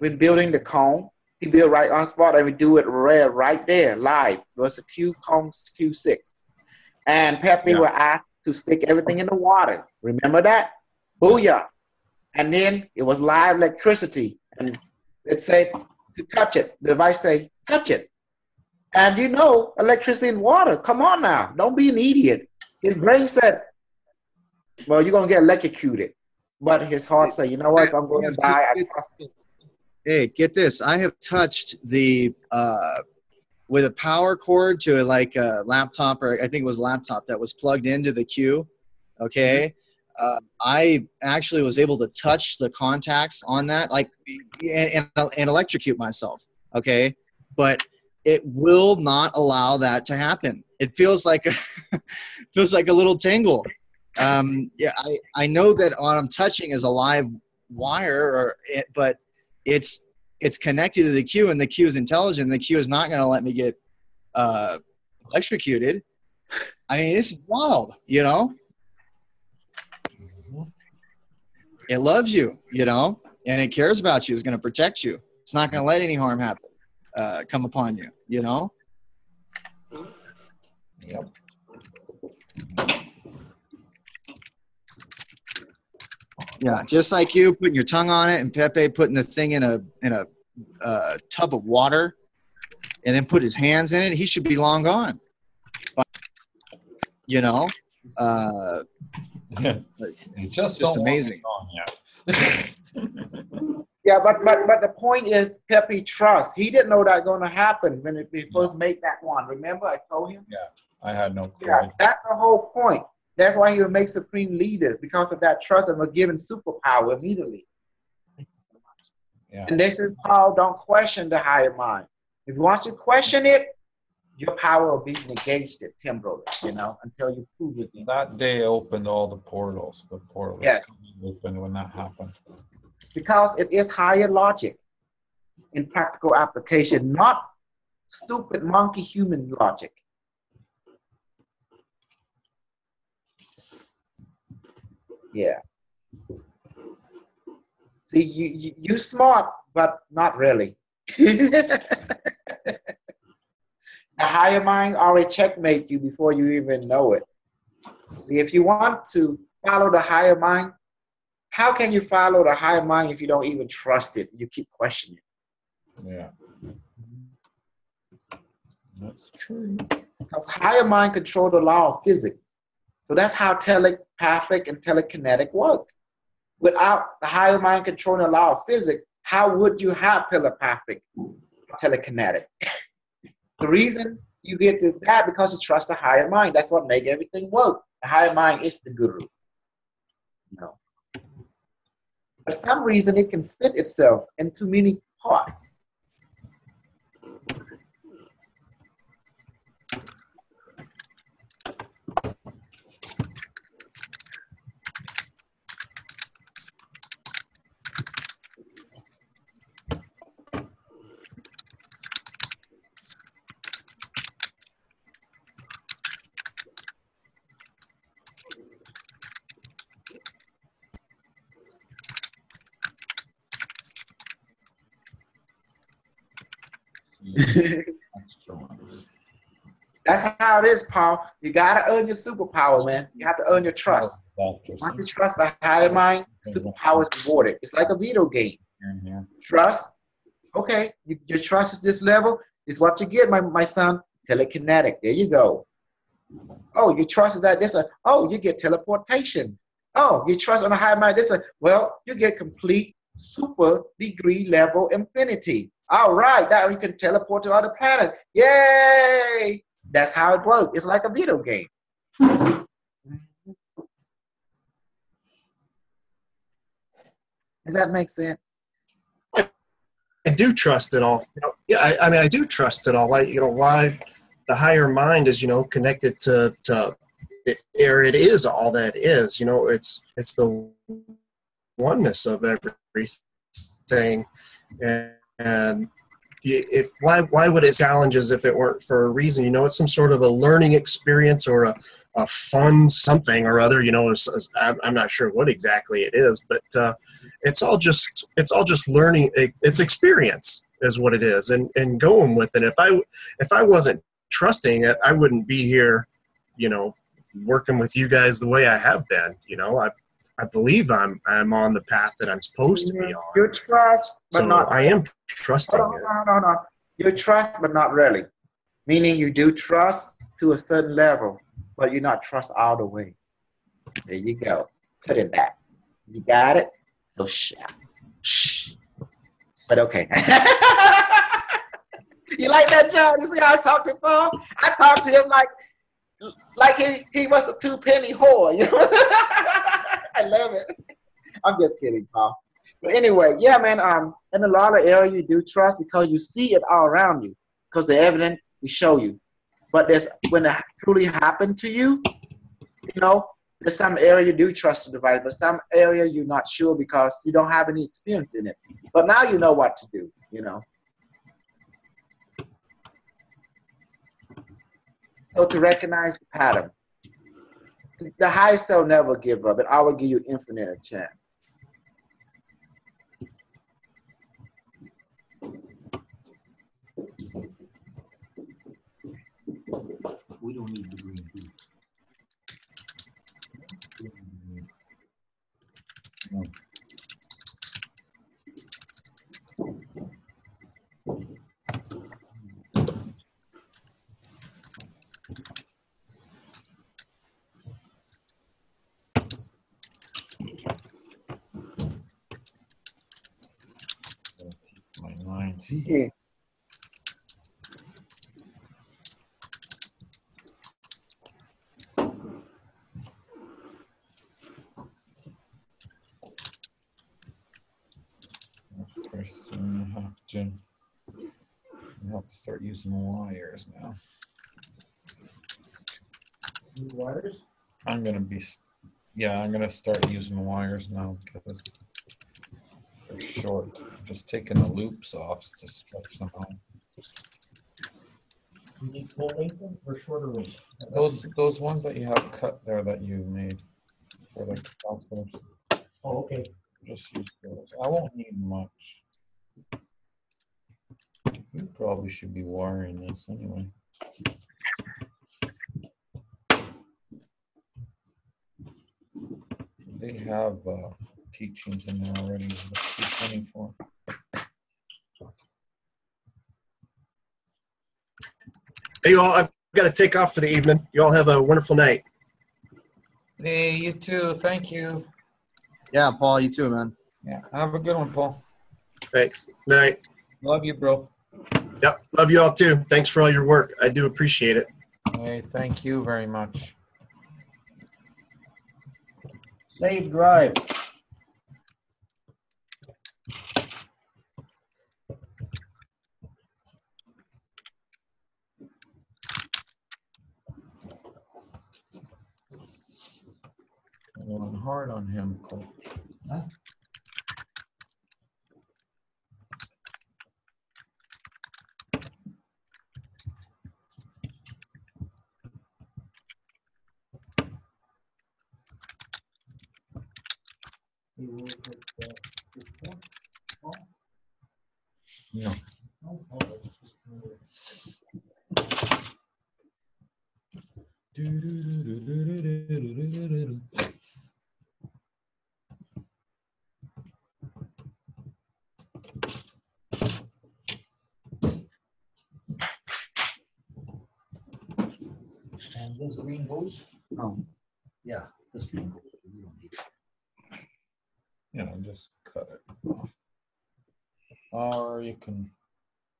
when building the cone, built right on spot and we do it right, right there live. It was a Q cone Q6. And Peppi Yeah. will ask to stick everything in the water. Remember that? Booyah. And then it was live electricity. And it said to touch it. The device say, touch it. And you know, electricity and water. Come on now. Don't be an idiot. His brain said, well, you're going to get electrocuted. But his heart said, you know what? I'm going to die, I trust him. Hey, get this. I have touched the uh, with a power cord to like a laptop, or I think it was a laptop that was plugged into the Q. Okay. Uh, I actually was able to touch the contacts on that, like, and, and, and electrocute myself. Okay. But it will not allow that to happen. It feels like feels like a little tingle. Um, yeah, I, I know that what I'm touching is a live wire, or it, but it's it's connected to the Q and the Q is intelligent. The Q is not going to let me get uh, electrocuted. I mean it's wild you know? It loves you you know? And it cares about you. It's going to protect you. It's not going to let any harm happen uh, come upon you you know? Yep. Yeah just like you putting your tongue on it and Peppi putting the thing in a in a uh, tub of water and then put his hands in it he should be long gone but, you know uh, You just, Just amazing. it on yet. Yeah, but but but the point is, Peppi trust. He didn't know that going to happen when it, we first made that one. Remember, I told him. Yeah, I had no clue. Yeah, that's the whole point. That's why he would make supreme leader because of that trust and was given superpower immediately. Yeah. And this is how don't question the higher mind. If you want to question it, your power will be negated temporarily, you know, until you prove it. That day opened all the portals. The portals Yeah. opened when that happened. because it is higher logic in practical application, not stupid monkey human logic. Yeah. See, you, you you smart, but not really. the higher mind already checkmate you before you even know it. If you want to follow the higher mind, how can you follow the higher mind if you don't even trust it? You keep questioning. Yeah. That's true. Because higher mind control the law of physics. So that's how telepathic and telekinetic work. Without the higher mind controlling the law of physics, how would you have telepathic, telekinetic? the reason you get to that because you trust the higher mind. That's what make everything work. The higher mind is the guru. No. For some reason, it can split itself into many parts. That's how it is, Paul. You gotta earn your superpower, man. You have to earn your trust. Doctors. Once you trust the higher mind, superpower is rewarded. It's like a video game. Mhm. Trust. Okay, you, your trust is this level. Is what you get, my, my son. Telekinetic. There you go. Oh, your trust is that this. uh, Oh, you get teleportation. Oh, you trust on a higher mind. This. uh, Well, you get complete super degree level infinity. All right, now you can teleport to other planets. Yay! That's how it works. It's like a video game. Does that make sense? I do trust it all. Yeah, I, I mean, I do trust it all. Like, you know, why the higher mind is, you know, connected to to or it is all that is. You know, it's it's the oneness of everything, and, and if why why would it challenges if it weren't for a reason? You know, it's some sort of a learning experience or a a fun something or other. You know, I'm not sure what exactly it is, but. Uh, it's all just it's all just learning it's experience is what it is and and going with it if i if i wasn't trusting it i wouldn't be here you know working with you guys the way i have been you know i i believe i'm i'm on the path that i'm supposed to be on. You trust, but so not. i am trusting oh, No, no, no, hold on. You trust, but not really. Meaning you do trust to a certain level, but you not trust all the way. There you go. Put it back. You got it? So shh. Shh. But okay. you like that, John? You see how I talk to Paul? I talk to him like like he, he was a two penny whore, you know? I love it. I'm just kidding, Paul. But anyway, yeah, man. Um, in a lot of area you do trust because you see it all around you, because the evidence we show you. But there's when it truly happened to you, you know, there's some area you do trust the device, but some area you're not sure because you don't have any experience in it. But now you know what to do. You know. So to recognize the pattern, the high self never give up. and I will give you infinite a chance. We don't need the green tea. Don't need the green. My mind. Yeah. First, we have to. We have to start using wires now. Wires? I'm gonna be, yeah, I'm gonna start using wires now because they're short. Just taking the loops off to stretch them out. You need full length or shorter length? Those, those ones that you have cut there that you made for the counselors, Oh, okay. just use those. I won't need much. You probably should be wiring this anyway. They have uh, teachings in there already. the 224. Hey you all i've got to take off for the evening you all have a wonderful night Hey, you too. Thank you. Yeah, Paul, you too, man. Yeah, have a good one, Paul. thanks night Love you, bro. yep love you all too thanks for all your work i do appreciate it Hey, thank you very much. Safe drive. Going hard on him, Coach. Huh? You work with, uh, with Paul? Paul? No. No? Oh, it's just, uh, And this green goes? No. Yeah, this green goes. We don't need it. You know, just cut it off. Or you can,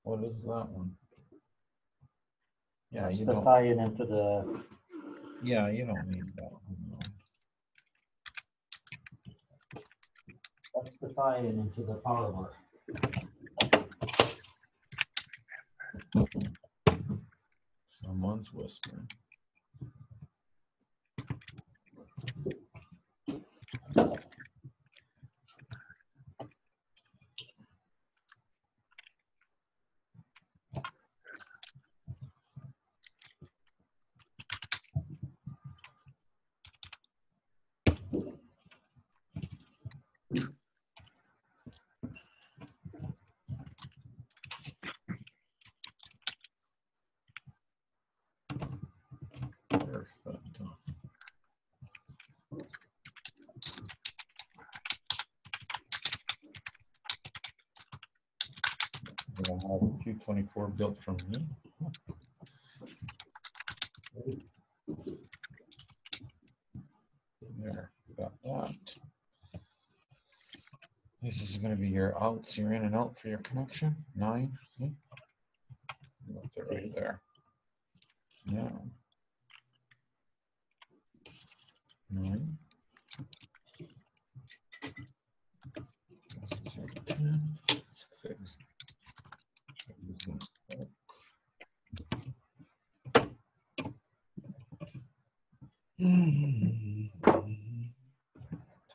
what is that one? Yeah, That's you to don't, tie it into the, yeah, you don't need that. one, that's the tie it into the power. Someone's whispering. Perfect. I have a Q twenty-four built from me. There, got that. This is gonna be your outs, your in and out for your connection, nine, see? It right there. Yeah. Nine. This is your 10. Let's fix. Using hook.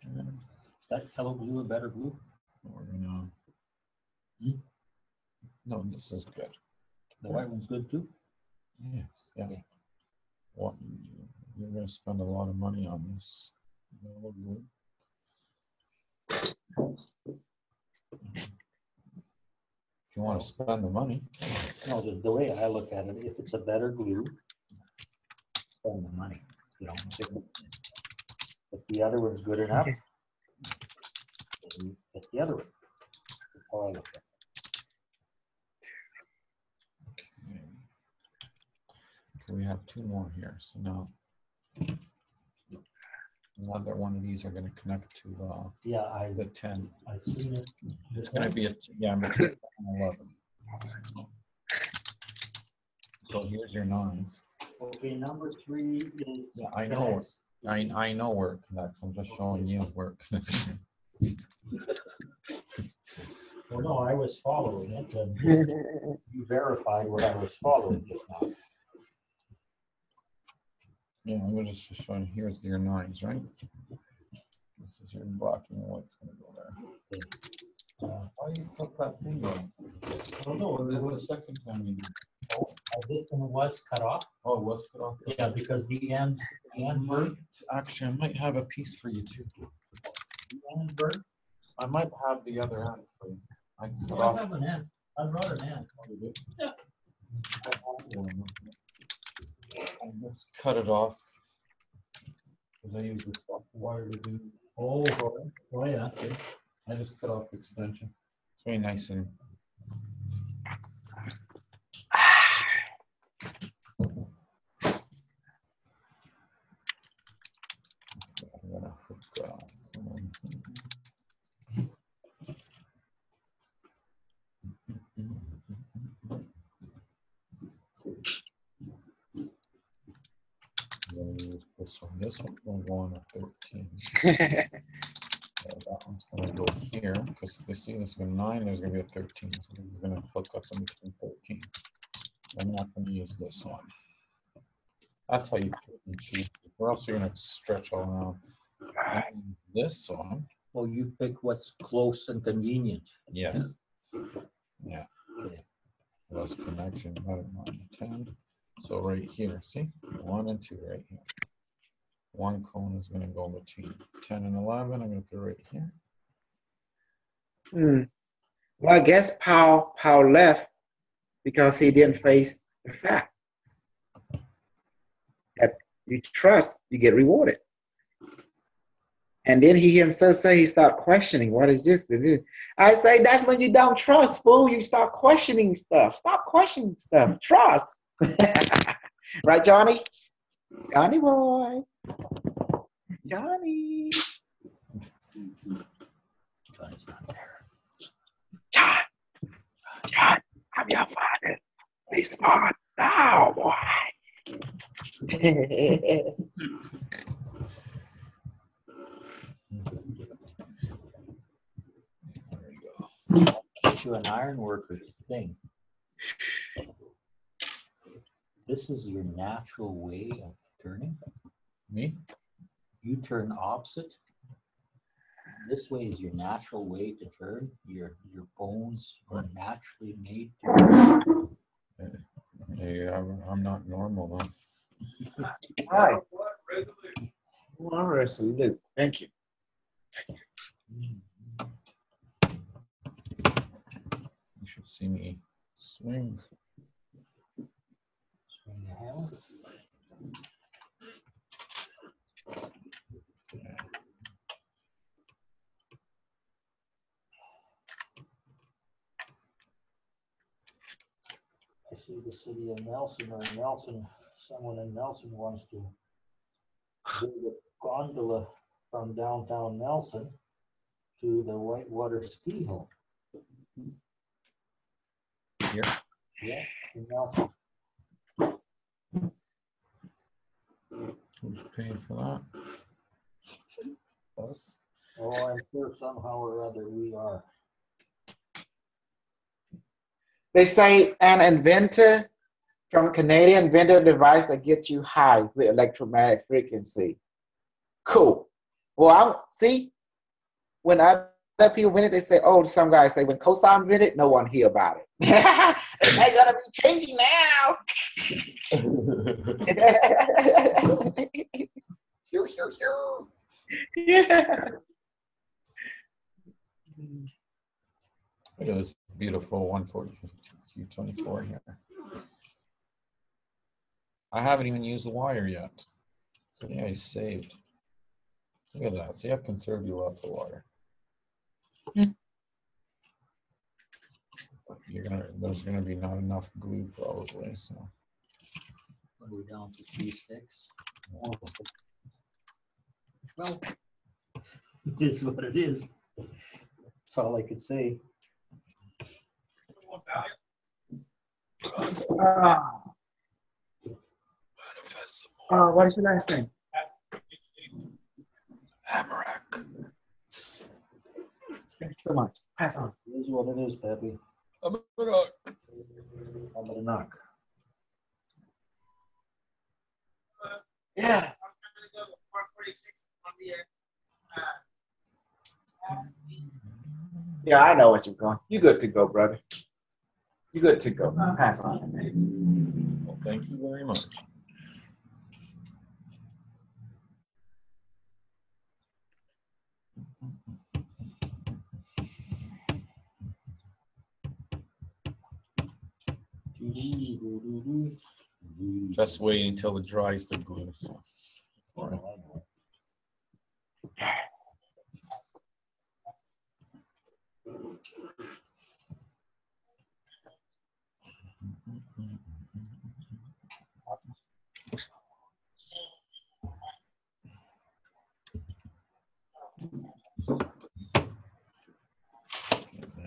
Ten. That yellow glue a better glue? We're gonna. Hmm? No, this is good. The white one's good too? Yes, yeah. Okay. What, you're gonna spend a lot of money on this. yellow glue. If you wanna spend the money, No, the, the way I look at it, if it's a better glue, spend the money, you know. If if the other one's good enough, then you get the other one. That's how I look at it. okay. Okay, we have two more here, so now. Another one of these are gonna connect to, uh, Yeah, I, the ten. I seen it. It's gonna be a, yeah, I'm gonna eleven. So here's your nines. Okay, number three is. Yeah, I know, I, I know where it connects. I'm just showing you where it connects. Well, no, I was following it and you verified what I was following just now. Yeah, I'm gonna just show you, here's your nines, right? This is your black and white's gonna go there. Uh, Why you put that thing on? Oh, no, it was the second time you did. Uh, This one was cut off, Oh, it was cut off? yeah, because the end, the end might, actually, I might have a piece for you too. the end bird. I might have the other end for you. I can cut I have an end, I brought an end. Yeah. I just cut it off. Cause I use this wire to do. Oh, oh, yeah. Okay, I just cut off the extension. It's very nice and. I'm gonna hook, uh, come on. I'm gonna use This one, this one will go on a thirteen. So that one's gonna go here, because they see this is a nine, there's gonna be a thirteen, so we're gonna hook up in between thirteen. I'm not gonna use this one. That's how you pick and choose, or else you're gonna stretch all around. And This one, Well, you pick what's close and convenient. yes. Yeah. Okay. Less connection, better on ten. So right here, see, one and two right here. One cone is gonna go between ten and eleven, I'm gonna put it right here. Hmm. Well, I guess Paul Paul left because he didn't face the fact that you trust, you get rewarded. And then he himself said he start questioning, what is this? This is- I say that's when you don't trust, fool. You start questioning stuff. Stop questioning stuff. Trust. right, Johnny? Johnny boy. Johnny. Johnny's not there. John. John, I'm your father. Be smart now, boy. Get you an iron worker thing. This is your natural way of turning. Me? You turn opposite. This way is your natural way to turn. Your your bones are naturally made. To, Yeah, I'm I'm not normal then. Hi. Well, resolute. Thank you. You should see me swing. swing the hammer. See the city of Nelson or Nelson, someone in Nelson wants to build a gondola from downtown Nelson to the Whitewater Ski Hill. Yeah. Yeah, in Nelson. Who's paying for that? Us? Oh, I'm sure somehow or other we are. They say an inventor from Canadian invented a device that gets you high with electromagnetic frequency. Cool. Well, I see when other people invent it, they say, oh, some guys say when Kosol invented, no one hear about it. it's not gonna be changing now. Shoo, shoo, shoo. yeah. Look at this beautiful 140 Q24 here. I haven't even used the wire yet. So yeah, he's saved. Look at that. See, I've conserved you lots of water. You're gonna, there's gonna be not enough glue probably, so. We're down to three sticks. Well, it is what it is. That's all I could say. Ah. Oh, what is your last name? Amarak. Thank you so much. Pass on. It is what it is, Peppi. Amarak. I'm gonna knock. Yeah. Yeah, I know what you're going. You good to go, brother. You good to go. Pass on. Well, thank you very much. Just waiting until it dries the glue. So.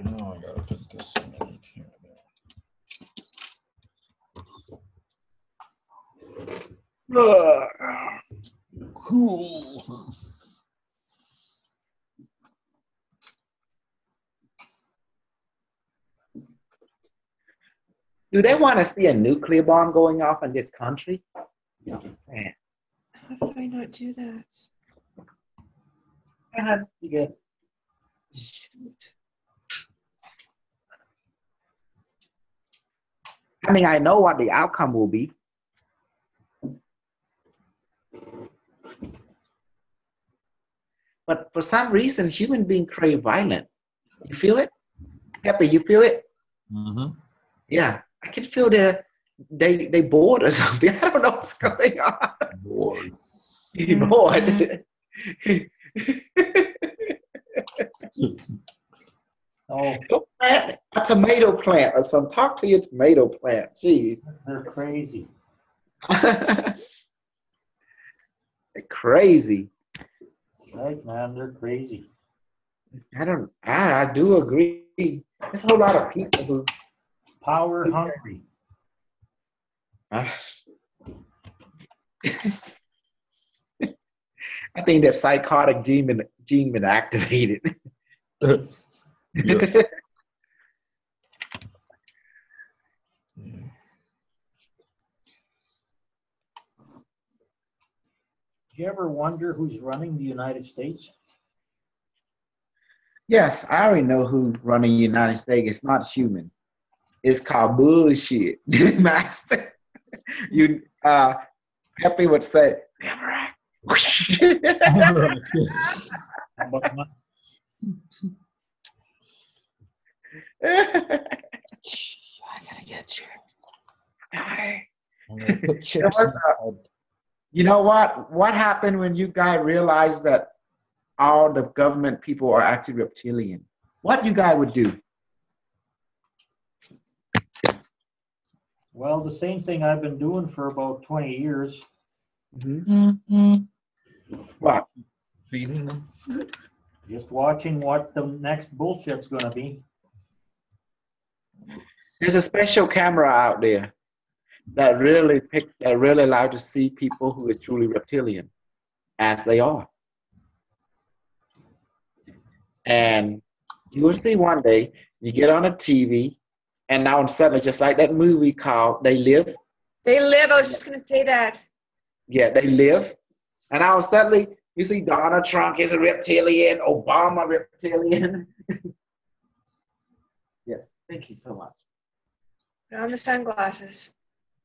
Now I put this in. Cool. Do they want to see a nuclear bomb going off in this country? Man. How did I not do that? God, you good. Shoot. I mean, I know what the outcome will be. But for some reason, human being crave violence. You feel it? Happy, you feel it? Mm-hmm. Yeah, I can feel the they they bored or something. I don't know what's going on. Bored. bored. Oh, Go plant a tomato plant or some. Talk to your tomato plant. Jeez. they're crazy. They're crazy. Right, man, they're crazy. I don't. I, I do agree. There's a whole lot of people who. Power hungry. I I think that psychotic gene been, gene been activated. Yeah. Do you ever wonder who's running the United States? yes, I already know who's running the United States. It's not human. It's called bullshit, master. You, uh, Peppi would say, "Never But not- I gotta get you. I- I'm gonna put You know what, in. Uh, you know what? What happened when you guys realized that all the government people are actually reptilian? What you guys would do? Well, the same thing I've been doing for about 20 years. Mm-hmm. What? Feeding them. Just watching what the next bullshit's gonna be. There's a special camera out there that really pick that really allow to see people who is truly reptilian as they are. And you will see one day you get on a TV and now suddenly just like that movie called They Live. They live. I was just gonna say that. Yeah, they live. And now suddenly you see Donald Trump is a reptilian, Obama reptilian. yes, thank you so much. Put on the sunglasses.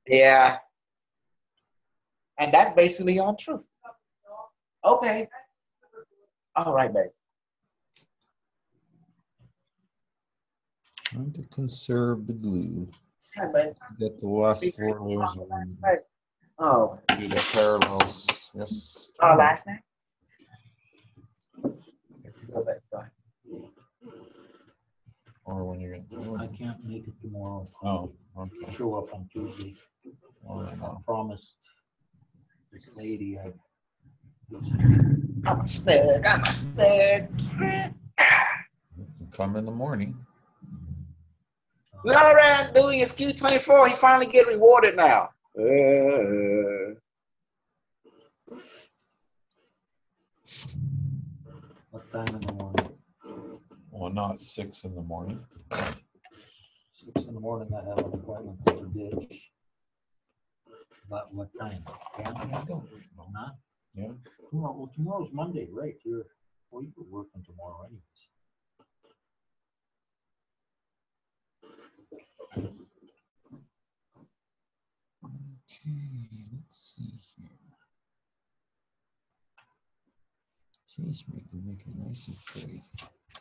Yeah. And that's basically on truth. Okay. All right, babe. Trying to conserve the glue. Hi, babe. Get the last four layers of Oh, Do the parallels. Yes. oh, last night? Go back, go ahead. Or when you're gonna I do it. can't make it tomorrow. Oh, I'll okay. show up on Tuesday. Oh, I no. promised this lady I I'm a snug, I'm a snug. Come in the morning. Laura doing his Q24, he finally get rewarded now. Uh, what time in the morning? Well, not six in the morning. Six in the morning, I have an appointment for the ditch. About what time? Ten? I don't know. Huh? Yeah. Tomorrow, well, tomorrow's Monday, right? You're, well, you're working tomorrow anyways. Okay, let's see here. Change maker, make it nice and pretty.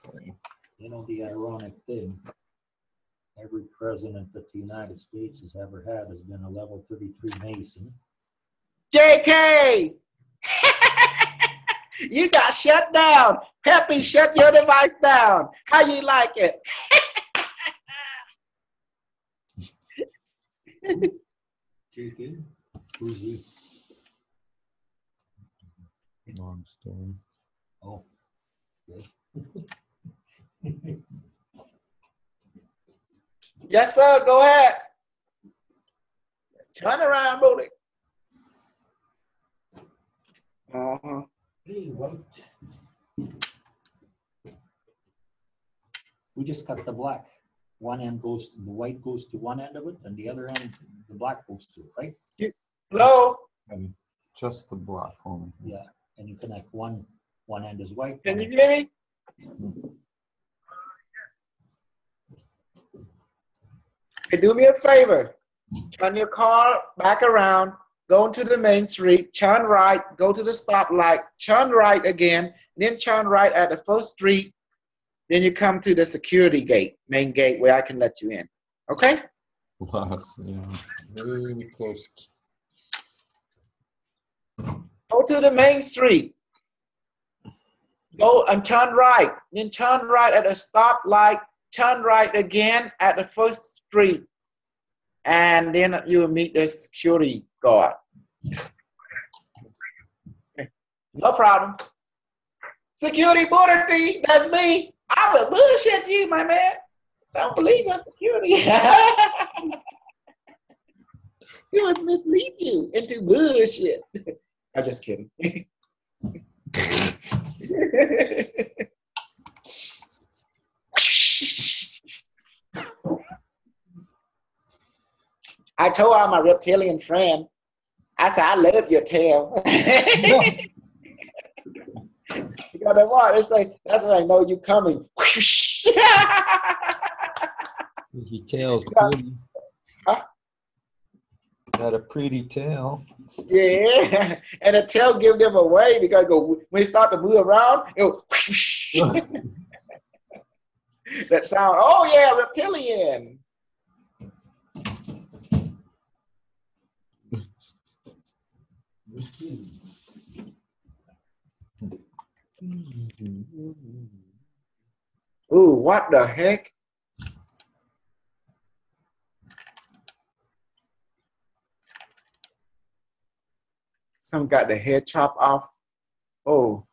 Okay. You know, the ironic thing, every president that the United States has ever had has been a level thirty-three Mason. JK! you got shut down. Peppi, shut your device down. How you like it? JK? Who's he? Long story. Oh. good. Yes, sir. Go ahead. Turn around, Booty. Uh-huh. Hey, white. We just cut the black. One end goes, the white goes to one end of it, and the other end, the black goes to it, right? Hello? And just the black only. Yeah, and you connect one, one end is white. Can you hear me? Hey, do me a favor. Turn your car back around, go into the main street, turn right, go to the stoplight, turn right again, then turn right at the first street. Then you come to the security gate, main gate where I can let you in. Okay? Yeah, really close. Go to the main street. Go and turn right. Then turn right at the stoplight. Turn right again at the first street. And then you will meet the security guard. Okay. No problem. Security border thief, that's me. I will bullshit you, my man. Don't believe your security. he would mislead you into bullshit. I'm just kidding. I told all my reptilian friend, I said, I love your tail. you know that what? It's like, that's when I know you coming. Your tail's pretty. Huh? Got a pretty tail. yeah. And the tail give them away because go when it start to move around, it that sound, oh yeah, reptilian. Ooh, what the heck? Some got the head chopped off. Oh.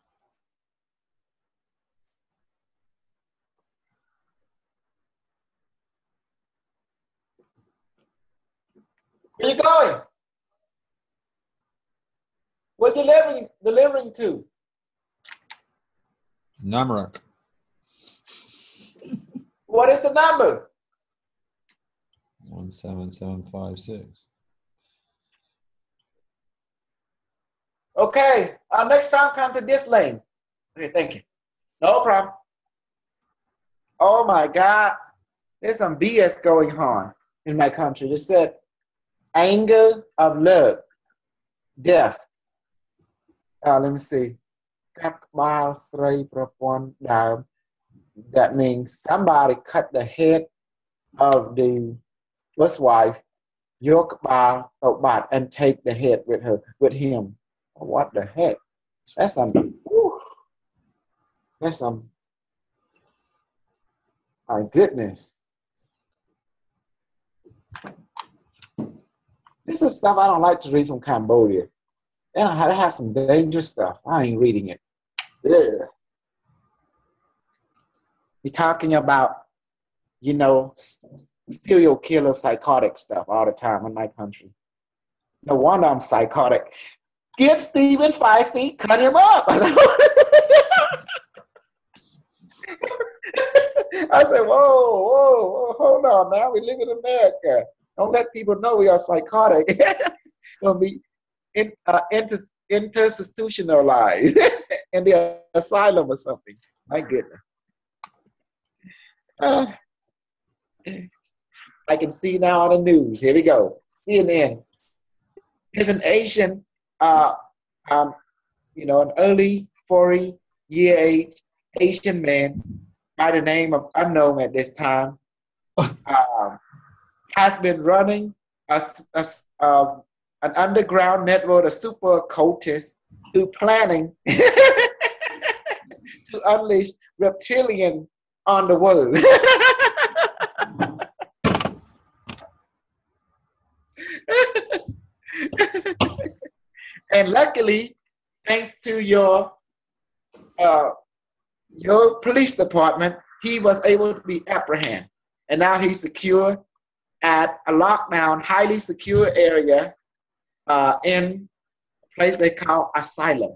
Where you going? What delivering delivering to? Namrak. What is the number? One seven seven five six. Okay, uh, next time come to this lane. Okay, thank you. No problem. Oh my God, there's some BS going on in my country. They said anger of love, death Uh, let me see. កាត់ក្បាលស្រីប្រពន្ធដើម That means somebody cut the head of the first wife, យកក្បាលទៅបាត់ and take the head with her with him. What the heck? That's some. whew. That's some. My goodness. This is stuff I don't like to read from Cambodia. And I they have some dangerous stuff. I ain't reading it. Ugh. You're talking about, you know, serial killer psychotic stuff all the time in my country. No wonder I'm psychotic. Give Steven five feet, cut him up. I said, whoa, whoa, whoa, hold on now. We live in America. Don't let people know we are psychotic. Gonna be in, uh, inter, institutionalized in the asylum or something. My goodness. Uh, I can see now on the news. Here we go. CNN. There's an Asian, uh, um, you know, an early 40 year age Asian man by the name of unknown at this time um, has been running a, a um, an underground network, a super cultist, who planning to unleash reptilian on the world. and luckily, thanks to your uh, your police department, he was able to be apprehended, and now he's secure at a lockdown, highly secure area uh, in a place they call asylum.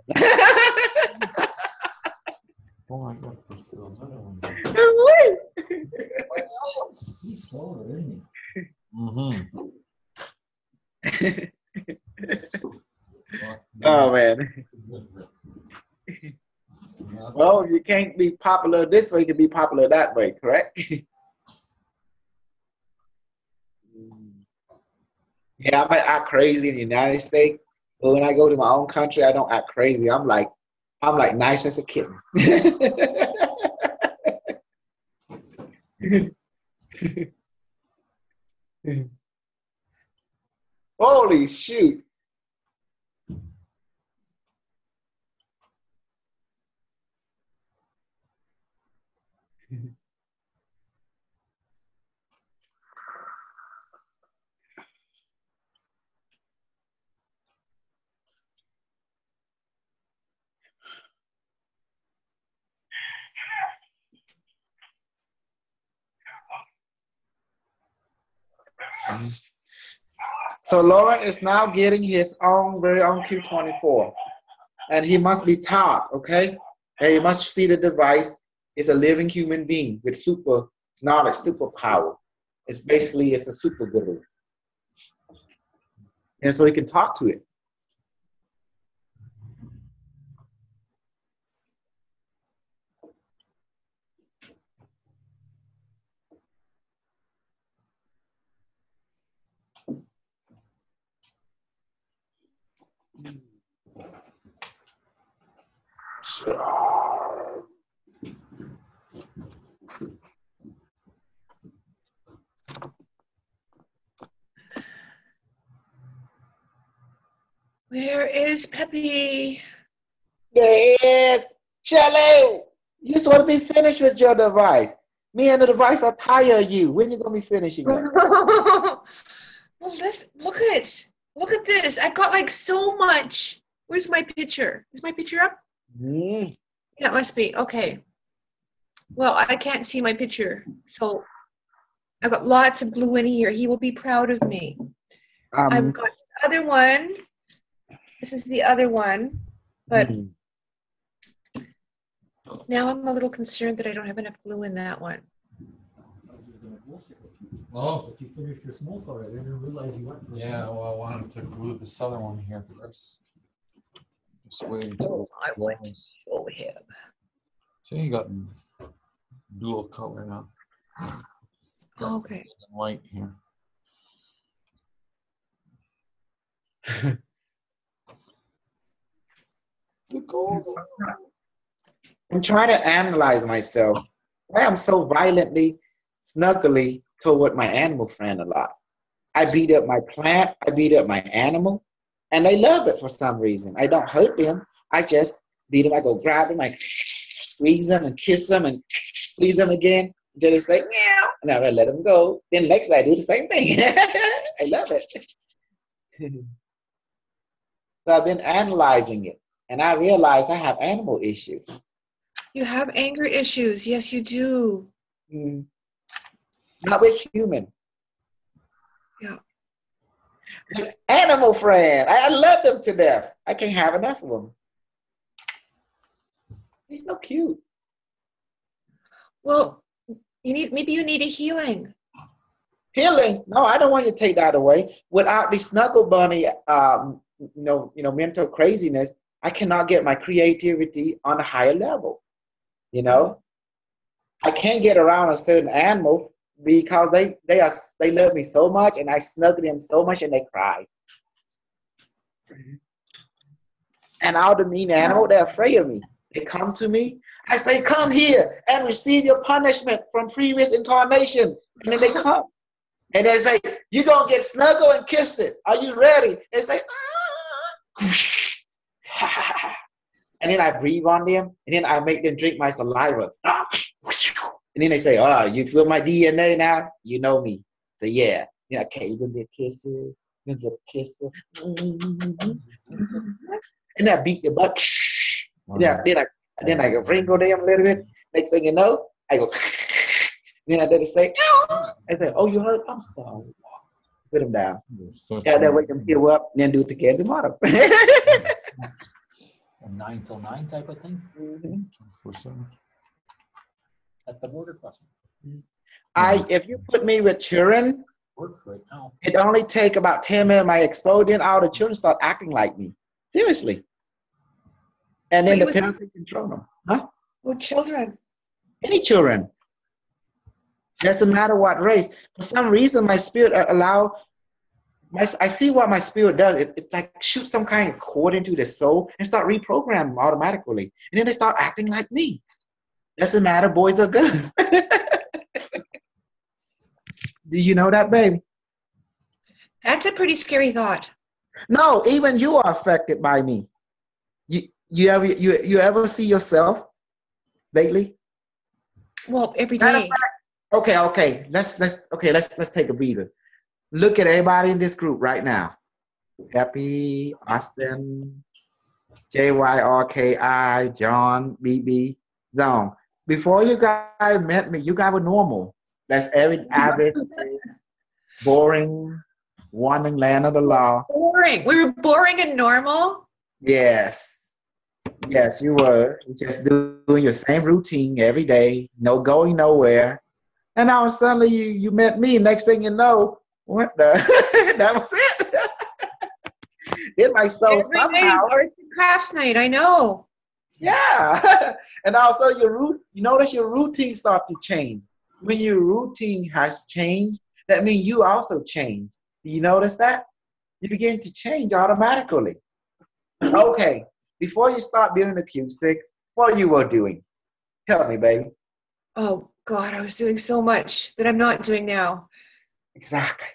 Oh, I got Priscilla's other. He's taller, isn't he? Mm-hmm. oh man. Well, you can't be popular this way, you can be popular that way, correct? Yeah, I might act crazy in the United States, but when I go to my own country, I don't act crazy. I'm like, I'm like nice as a kitten. Holy shoot! So Lauren is now getting his own very own Q24. And he must be taught, okay? And you must see the device is a living human being with super knowledge, superpower. It's basically it's a super guru. And so he can talk to it. Where is Peppi? Yes, Shelly, you just want to be finished with your device. Me and the device are tired of you. When you gonna be finishing well, this look at look at this. I've got like so much. Where's my picture? Is my picture up? Mm. Yeah, it must be. Okay. Well, I can't see my picture, so I've got lots of glue in here. He will be proud of me. I've Um, got this other one. This is the other one, but mm. now I'm a little concerned that I don't have enough glue in that one. Oh, but you finished your smoke already. I didn't realize you went. for a Yeah, well, I wanted to glue this other one here first. Just waiting So till I it went dries. show him. See, you got dual color now. Got Okay. red and White here. The gold. I'm trying to analyze myself. Why I'm so violently, snuggly toward my animal friend a lot. I beat up my plant, I beat up my animal, and I love it for some reason. I don't hurt them. I just beat them. I go grab them, I squeeze them and kiss them and squeeze them again until they say meow, and I let them go. Then next I do the same thing. I love it. so I've been analyzing it, and I realized I have animal issues. You have anger issues. Yes, you do. Mm. Not with human. Animal friend. I, I love them to death. I can't have enough of them. He's so cute. Well, you need maybe you need a healing. Healing. No, I don't want you to take that away. Without the snuggle bunny, um, you know, you know, mental craziness, I cannot get my creativity on a higher level. You know, I can't get around a certain animal because they they are they love me so much, and I snuggle them so much, and they cry. And all the mean animal, they're afraid of me. They come to me. I say, "Come here and receive your punishment from previous incarnation." And then they come. And they say, You're going to get snuggled and kissed it. Are you ready? They say, ah. And then I breathe on them. And then I make them drink my saliva. And then they say, Oh, you feel my DNA now? You know me. So, yeah. Yeah, okay, you're going to get kisses. You're going to get kisses. And I beat the butt. And then, then, I, and then I go wrinkle them a little bit. Next thing you know, I go. then I did say, I said, Oh, you hurt? I'm sorry. Put him down. Yeah, then wake them heal up and then do it again tomorrow. Nine till nine type of thing Mhm. At the border crossing. I if you put me with children, Works right now. it only take about 10 minutes my exploding, all the children start acting like me. Seriously. And then Wait, the parents can control them. Huh? With children. Any children. Doesn't matter what race. For some reason, my spirit a- allow. My, I see what my spirit does. It, it like shoots some kind of cord into the soul and start reprogramming them automatically. And then they start acting like me. Doesn't matter, boys are good. Do you know that, baby? That's a pretty scary thought. No, even you are affected by me. You you ever you you ever see yourself lately? Well, every day. Okay, okay. Let's let's okay, let's let's take a breather. Look at everybody in this group right now. Happy, Austin, JYRKI, John, BB, Zone. Before you guys met me, you guys were normal. That's every average, boring, wanting land of the law. Boring. We were boring and normal. Yes. Yes, you were. You Just doing your same routine every day, no going nowhere. And all now suddenly you, you met me. Next thing you know, what the that was it. it my soul Every somehow. arts and crafts night. I know. Yeah. and also your root you notice your routine start to change. When your routine has changed, that means you also change. Do you notice that? You begin to change automatically. Okay. Before you start doing the Q6, what you were doing? Tell me, baby. Oh God, I was doing so much that I'm not doing now. Exactly.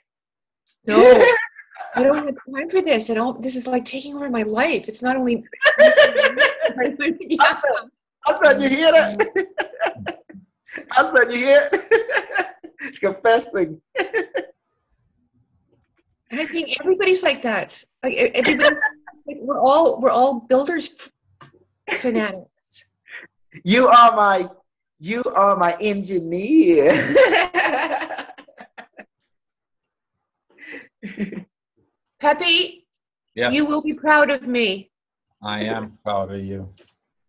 No, I don't have time for this. I don't. This is like taking over my life. It's not only. yeah. Husband, you hear that? Husband, you hear it? it's confessing. And I think everybody's like that. Like everybody's. like, we're all we're all builders fanatics. You are my you are my engineer. Peppi, Yes, you will be proud of me. I am proud of you.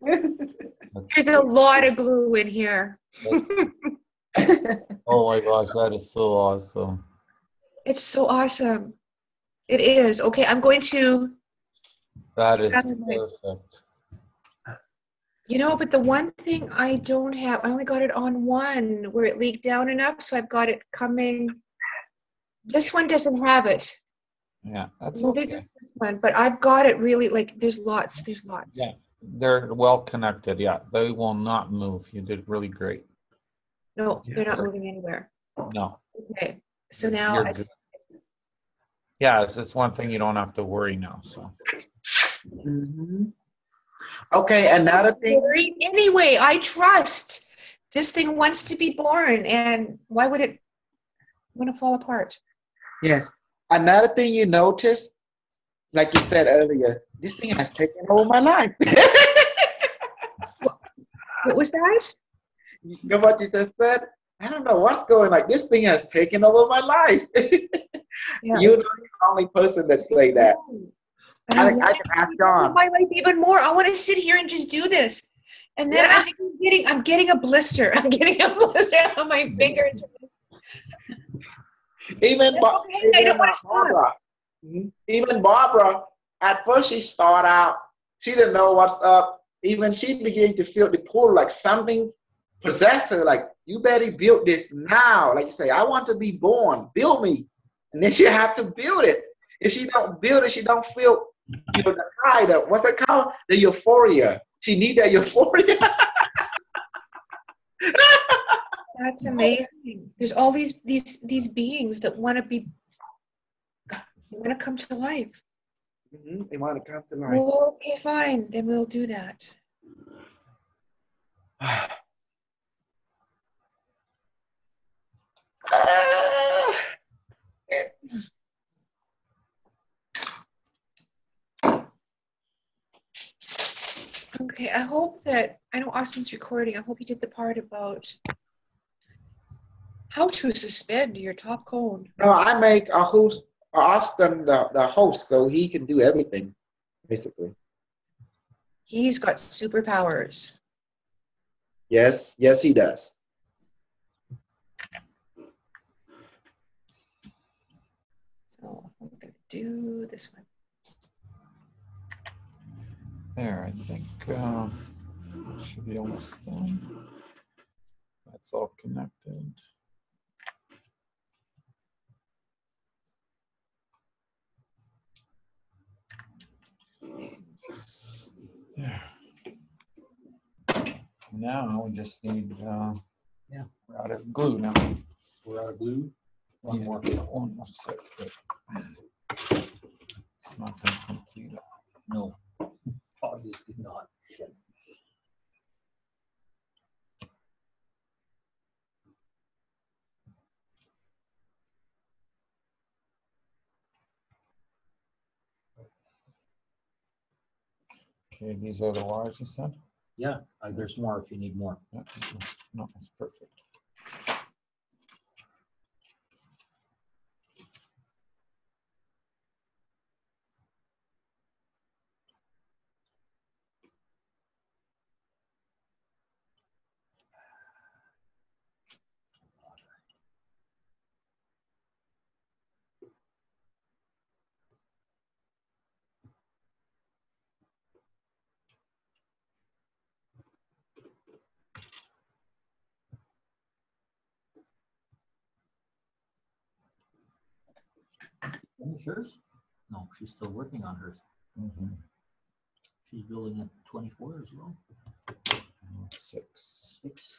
There's a lot of glue in here. Oh my gosh, that is so awesome. It's so awesome. It is. Okay, I'm going to. That is perfect. You know, but the one thing I don't have, I only got it on one where it leaked down enough, so I've got it coming. This one doesn't have it. Yeah, that's Neither okay. This one, but I've got it really like there's lots, there's lots. Yeah. They're well connected. Yeah, they will not move. You did really great. No, they're not moving anywhere. No. Okay, so now You're I, good. Yeah, it's just one thing you don't have to worry now. So Mhm. Okay, another thing. Worried anyway, I trust. This thing wants to be born, and why would it want to fall apart? Yes. Another thing you notice, like you said earlier, this thing has taken over my life. What was that? you know what you just said? I don't know what's going like this thing has taken over my life. Yeah. You're not the only person that say that. I, I I can ask John. my life even more. I want to sit here and just do this. And then I think I'm getting I'm getting a blister. I'm getting a blister on my fingers. Even, That's Bo- okay, even don't wanna stop. Barbara. Mhm. Even Barbara, at first she started out, she didn't know what's up. Even she began to feel the pull like something possessed her, like, you better build this now. Like you say, I want to be born, build me. And then she have to build it. If she don't build it, she don't feel you know the high, the what's it called? The euphoria. She need that euphoria. That's amazing. There's all these these these beings that want to be want to come to life. Mhm, They want to come to life. Well, okay, fine. Then we'll do that. Ah. Okay, I hope that I know Austin's recording. I hope he did the part about how to suspend your top cone. No, I make a host Austin the, the host so he can do everything, basically. He's got superpowers. Yes, yes, he does. So I'm gonna do this one. there, I think um, should be almost done. That's all connected. There. Now we just need uh, Yeah. we're out of glue now. We're out of glue. One Yeah, more. One more set. but It's not gonna complete it. No, obviously not. Shit. Okay, these are the wires you said? Yeah, uh, there's more if you need more. Yeah, No, it's perfect. Finish yours? No, she's still working on hers. Mhm. She's building at twenty-four as well. Six. Six.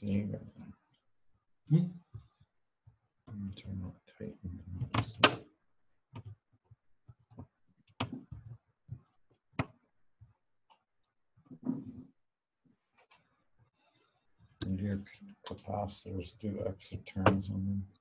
Hmm. Mm, and your capacitors do extra turns on them.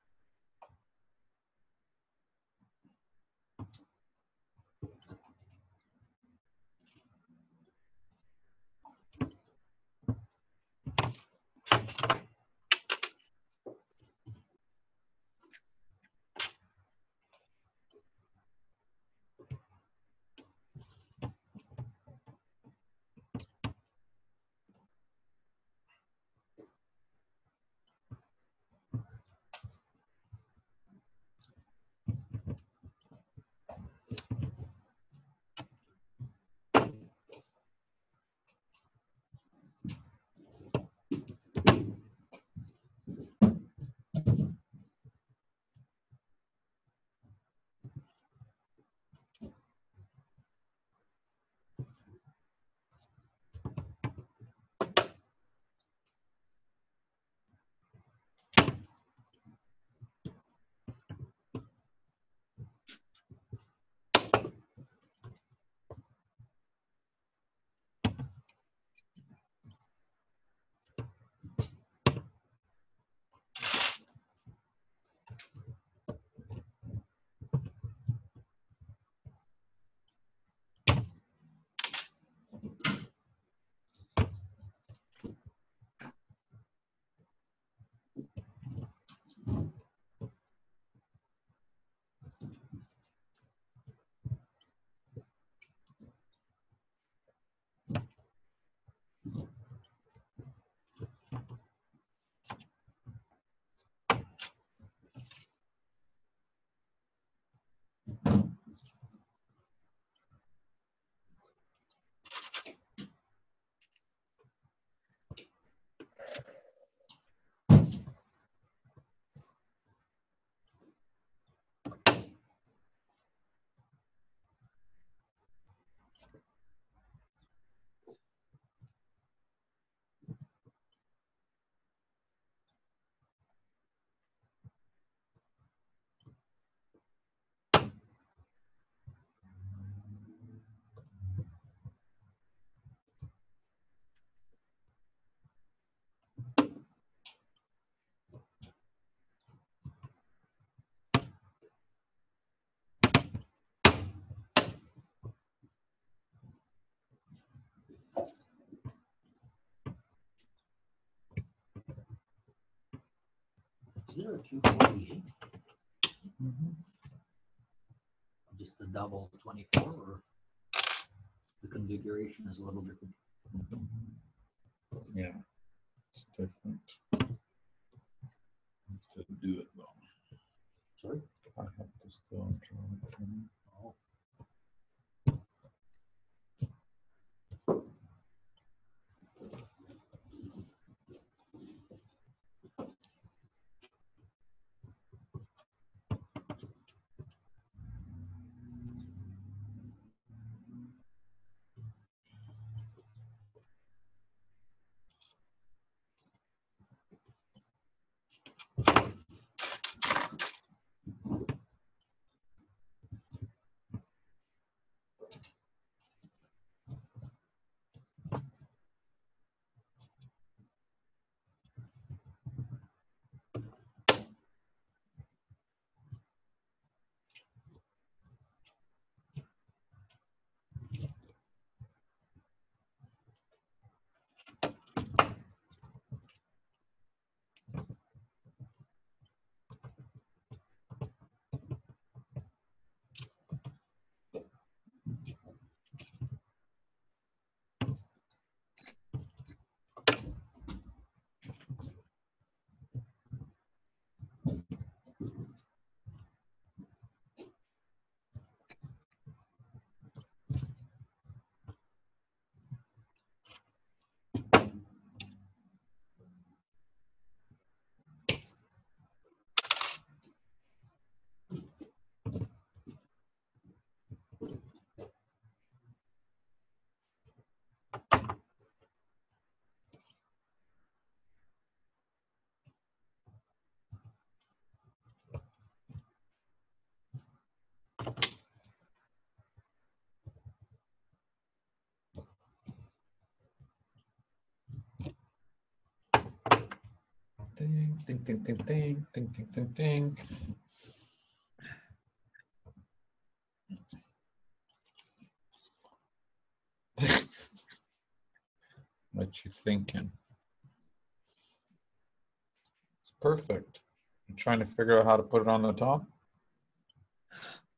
There a two forty-eight, Mhm. just the double twenty-four, or the configuration is a little different? Yeah. Ding, ding, ding, ding, ding, ding, ding, ding, ding. What you thinking? It's perfect. I'm trying to figure out how to put it on the top.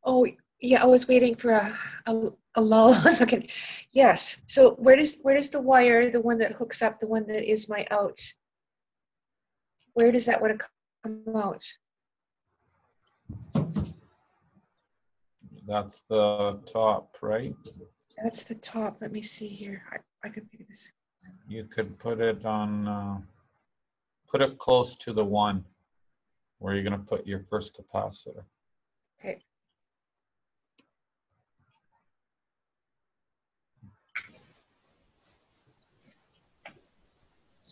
Oh, yeah, I was waiting for a, a, a lull. second. Yes. So where does where does the wire, the one that hooks up, the one that is my out, where does that want to come out? That's the top, right? That's the top. Let me see here. I, I can figure this. You could put it on, uh, put it close to the one where you're gonna put your first capacitor. Okay.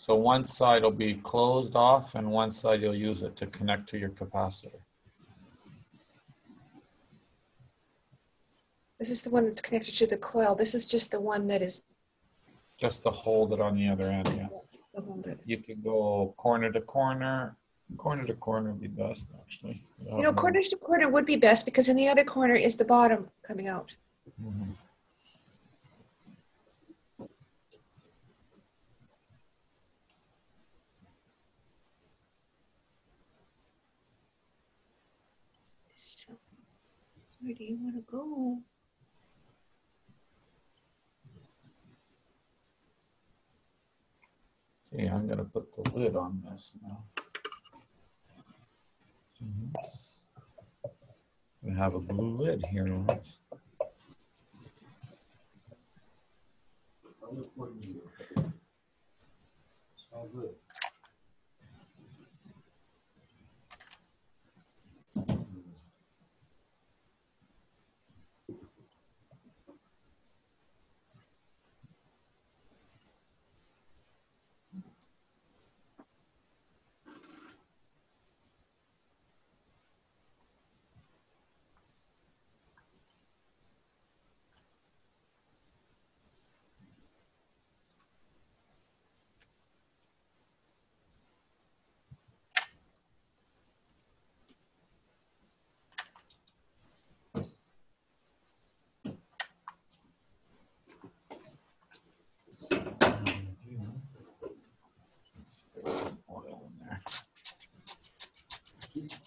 So one side will be closed off and one side you'll use it to connect to your capacitor. This is the one that's connected to the coil. This is just the one that is. Just to hold it on the other end, yeah. to hold it. You could go corner to corner. Corner to corner would be best, actually. You know, corner to corner would be best because in the other corner is the bottom coming out. Mhm. So, where do you want to go? See, I'm gonna put the lid on this now. We have a blue lid here on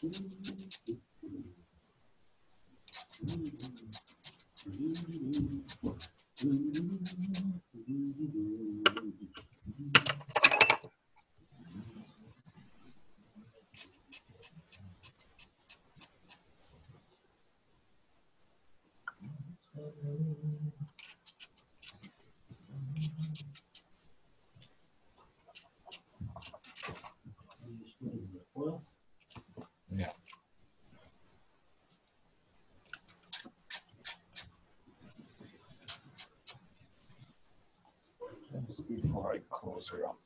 Yeah. Just ဆိုတော့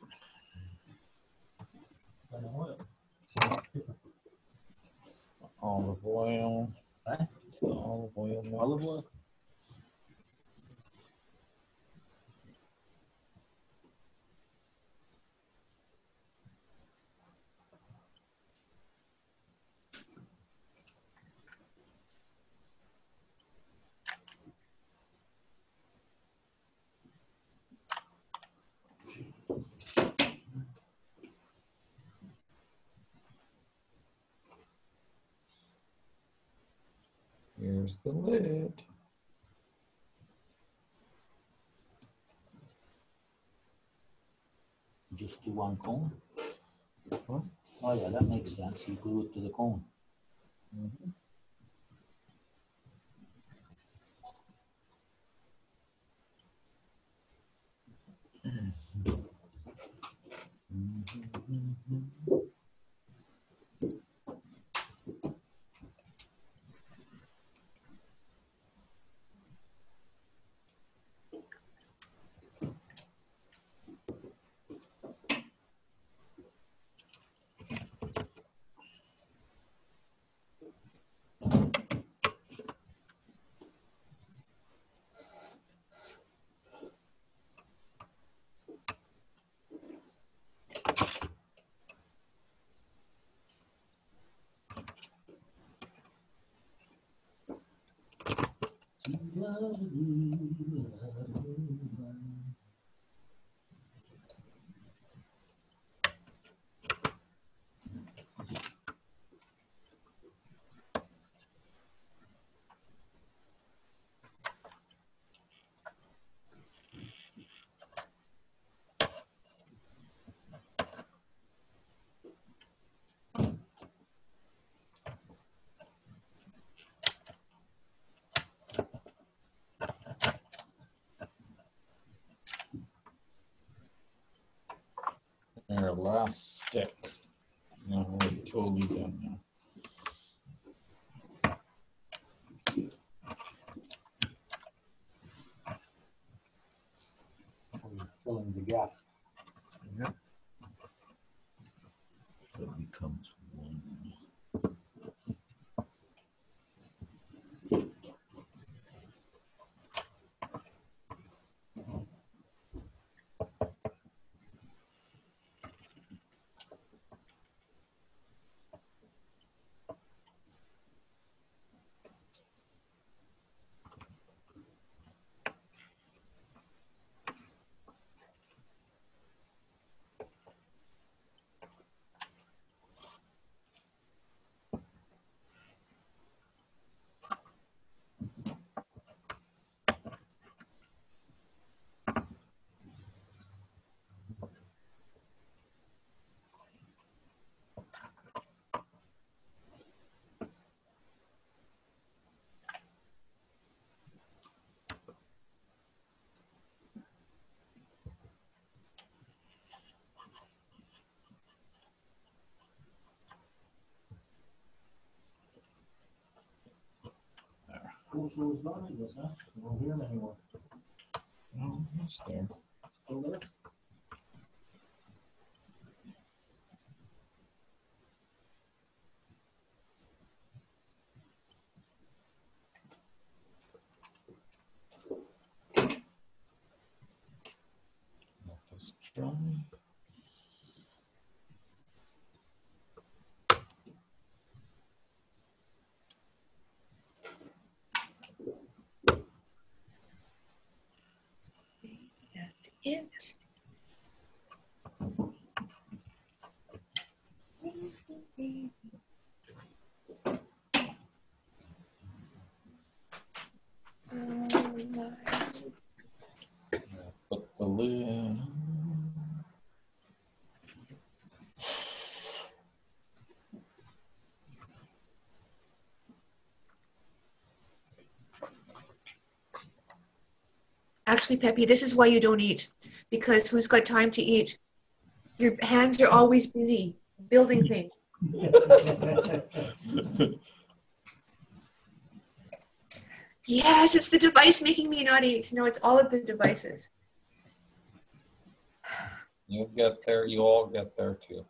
Here's the lid. Just do one cone? Oh, yeah, that makes sense. You glue it to the cone. Our last stick. No, we're Hallelujah. Totally done now. We're Filling the gap. It becomes one. Who's, not, I huh? We Don't hear him anymore. No, there. Still there? Let this dry. That's it. Actually, Peppi, this is why you don't eat. Because who's got time to eat? Your hands are always busy building things. Yes, it's the device making me not eat. No, it's all of the devices. You'll get there, you all get there too.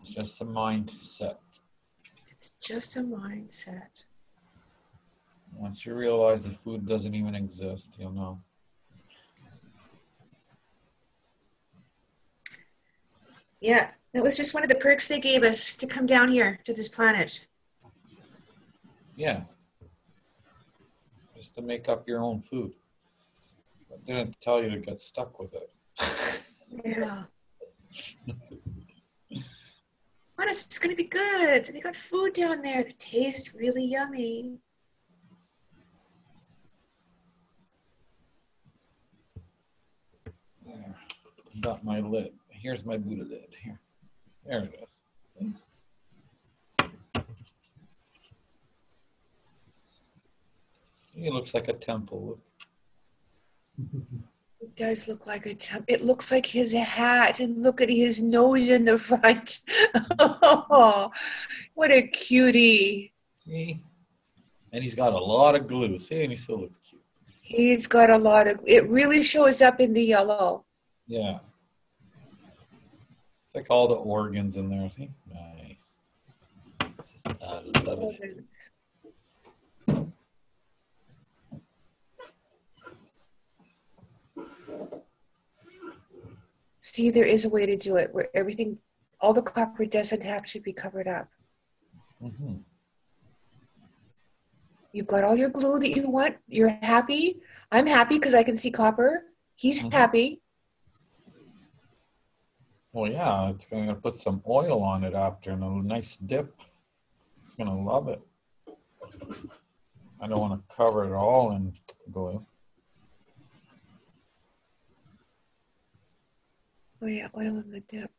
It's just a mindset. It's just a mindset. Once you realize the food doesn't even exist, you'll know. Yeah, that was just one of the perks they gave us to come down here to this planet. Yeah. Just to make up your own food. But didn't tell you to get stuck with it. Yeah. Honest, it's gonna be good. They got food down there that tastes really yummy. Got my lid. Here's my Buddha lid. Here. There it is. It looks like a temple. Look. It does look like a temp. It looks like his hat, and look at his nose in the front. oh, what a cutie! See? And he's got a lot of glue. See, and he still looks cute. He's got a lot of. It really shows up in the yellow. Yeah. It's like all the organs in there. See? Nice. I love it. See, there is a way to do it where everything, all the copper doesn't have to be covered up. hmm You've got all your glue that you want. You're happy. I'm happy because I can see copper. He's Mhm. happy. Well, yeah, it's going to put some oil on it after and a nice dip. It's going to love it. I don't want to cover it all in glue. Oh yeah, oil in the dip.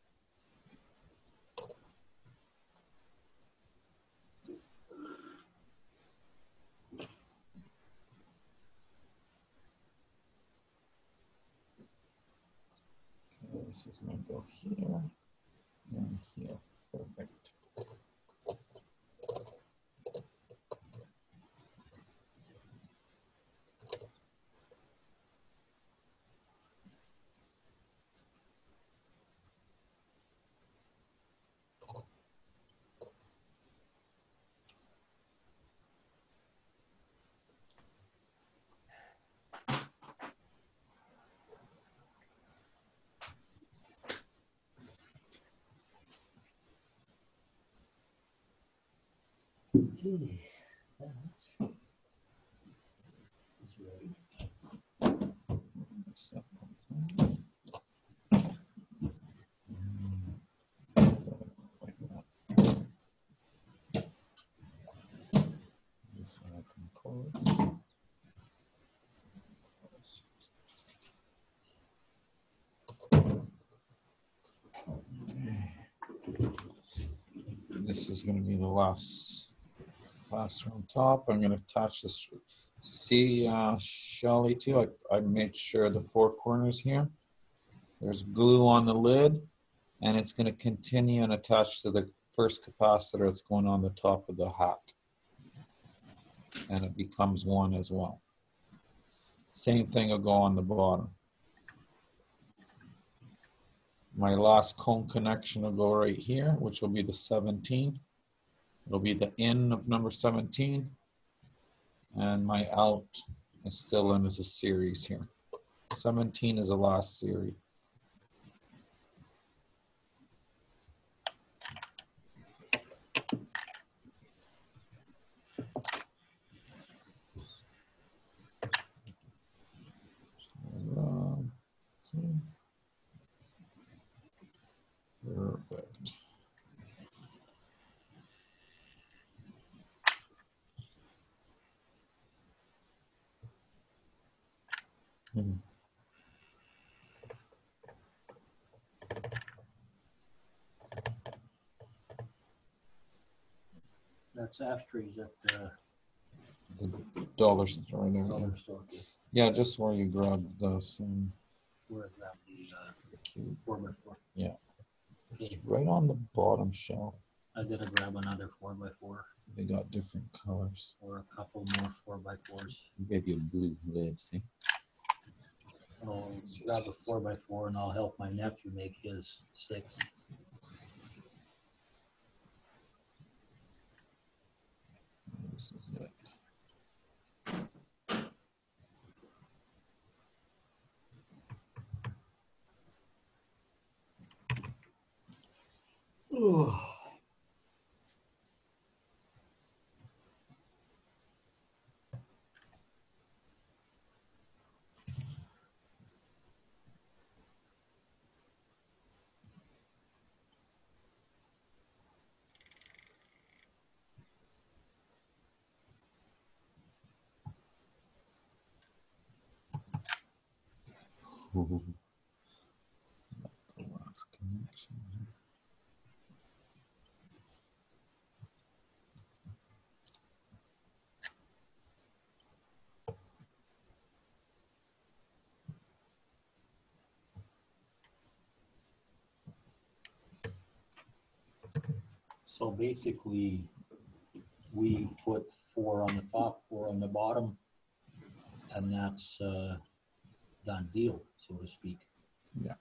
Going to go here and here. Perfect. Okay, that is ready. This one I can close. This is going to be the last, last on top. I'm going to attach this. See, uh, Shelley, too, I, I made sure the four corners here. There's glue on the lid, and it's going to continue and attach to the first capacitor that's going on the top of the hat and it becomes one as well. Same thing will go on the bottom. My last cone connection will go right here, which will be the 17. It'll be the in of number 17. And my out is still in as a series here. 17 is the last series. Um, see. Perfect. Hmm. That's after he's at the dollar store right there. yeah. Dollar store, okay. Yeah, just where you grabbed this and Where is that, the, uh, four by four? Yeah. Okay, right on the bottom shelf. I gotta grab another four by four They got different colors. or a couple more four by fours. Maybe a blue lid, see? I'll grab a four by four and I'll help my nephew make his six. This is it. The last connection. So basically, we put four on the top, four on the bottom, and that's uh done deal, so to speak. Yeah.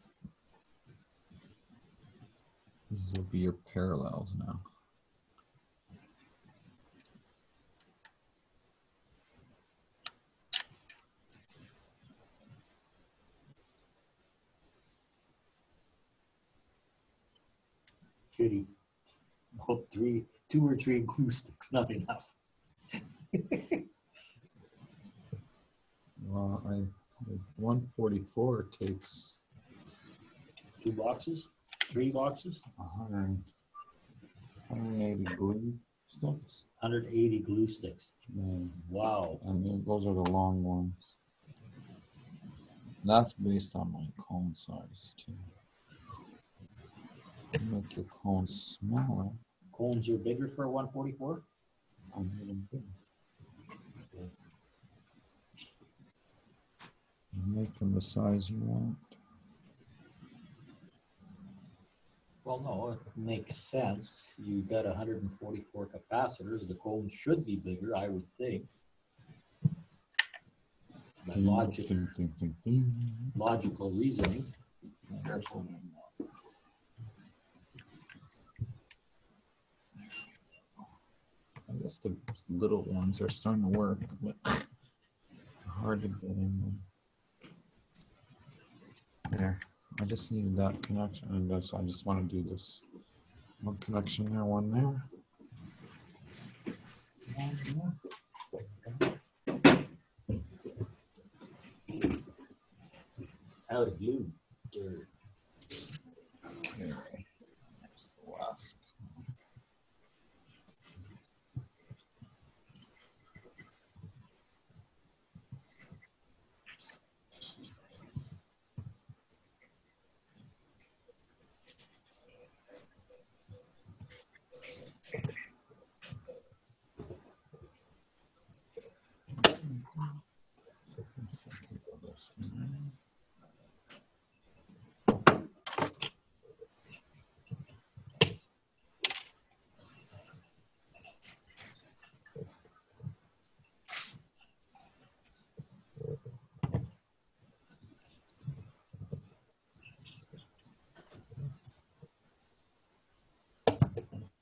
These will be your parallels now. Kitty, hope three, two or three glue sticks, not enough. Well, I, one forty-four takes Two boxes, three boxes, a hundred, hundred and eighty glue sticks. hundred eighty glue sticks. Yeah, Wow, And then those are the long ones. That's based on my cone size too. You Make your cone smaller. cones are bigger for one forty-four? I'll make them big. Make them the size you want. Well, no, it makes sense. You've got hundred and forty-four capacitors, the cone should be bigger, I would think. By logic, Ding, ding, ding, ding. logical reasoning. I guess the little ones are starting to work, but hard to get in them. There, I just needed that connection, and that's, I just want to do this. One connection there, one there. Out of. Or Okay. That's the last.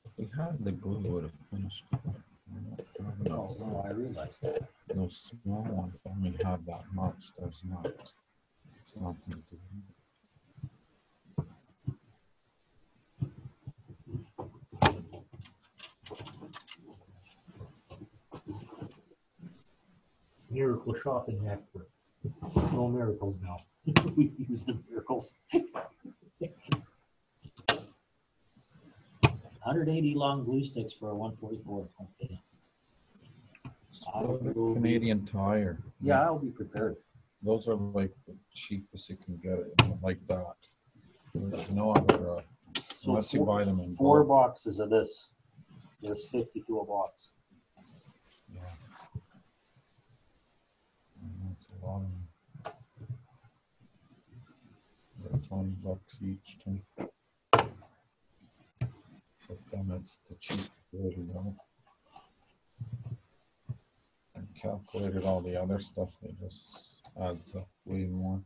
If we had the glue, would have finished. No, no, I realized that. Those small ones only have that much, there's not. It's not. Miracle shopping expert. No miracles now. We use the miracles. Hundred eighty long glue sticks for a one forty-four. Okay. I will be- Canadian Tire. Yeah, I'll be prepared. Those are like the cheapest you can get it, like that. There's no other, uh, So unless you four- buy them in Four bulk. boxes of this. There's fifty to a box. Yeah. Bottom. They're Twenty bucks each. Ten. It's the cheap way to go. I calculated all the other stuff, it just adds up way more.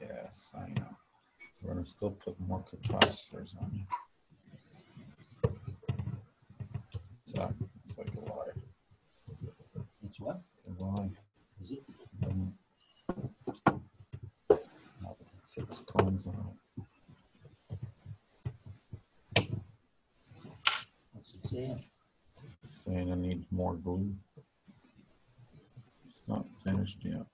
Yes, I know. We're gonna still put more capacitors on you. So, it's like a lie, It's what? it's a lie. Is it? Um, now with the Six cones on What's it saying? it, saying I need more glue. It's not finished yet.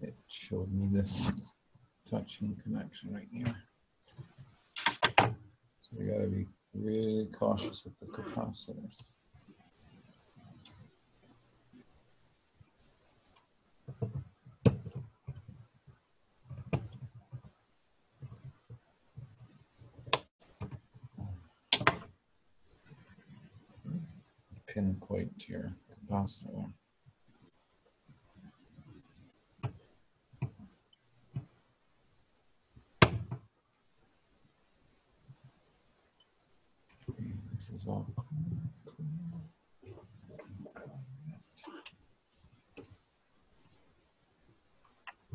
It showed me this touching connection right here. So we gotta be really cautious with the capacitors. Pin plate to your capacitor. This is all.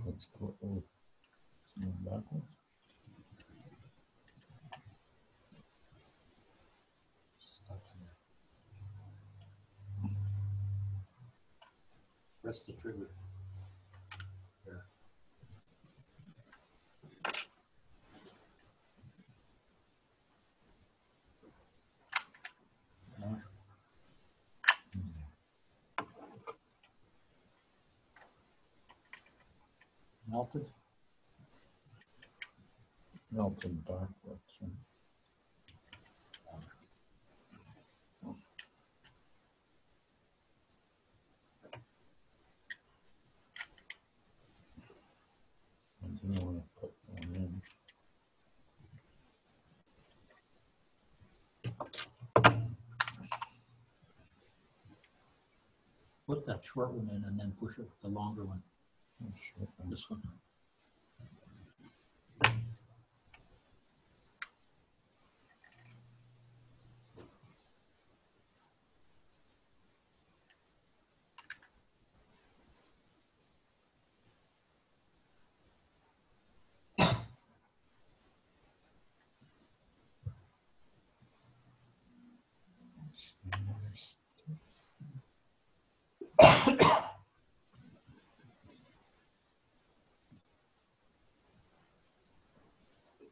Let's go. oh, let's move backwards. Stuck in there. Press the trigger. No. Melted? Melted backwards. right? I do want to put one in. Put that short one in and then push it the longer one. Oh, This one.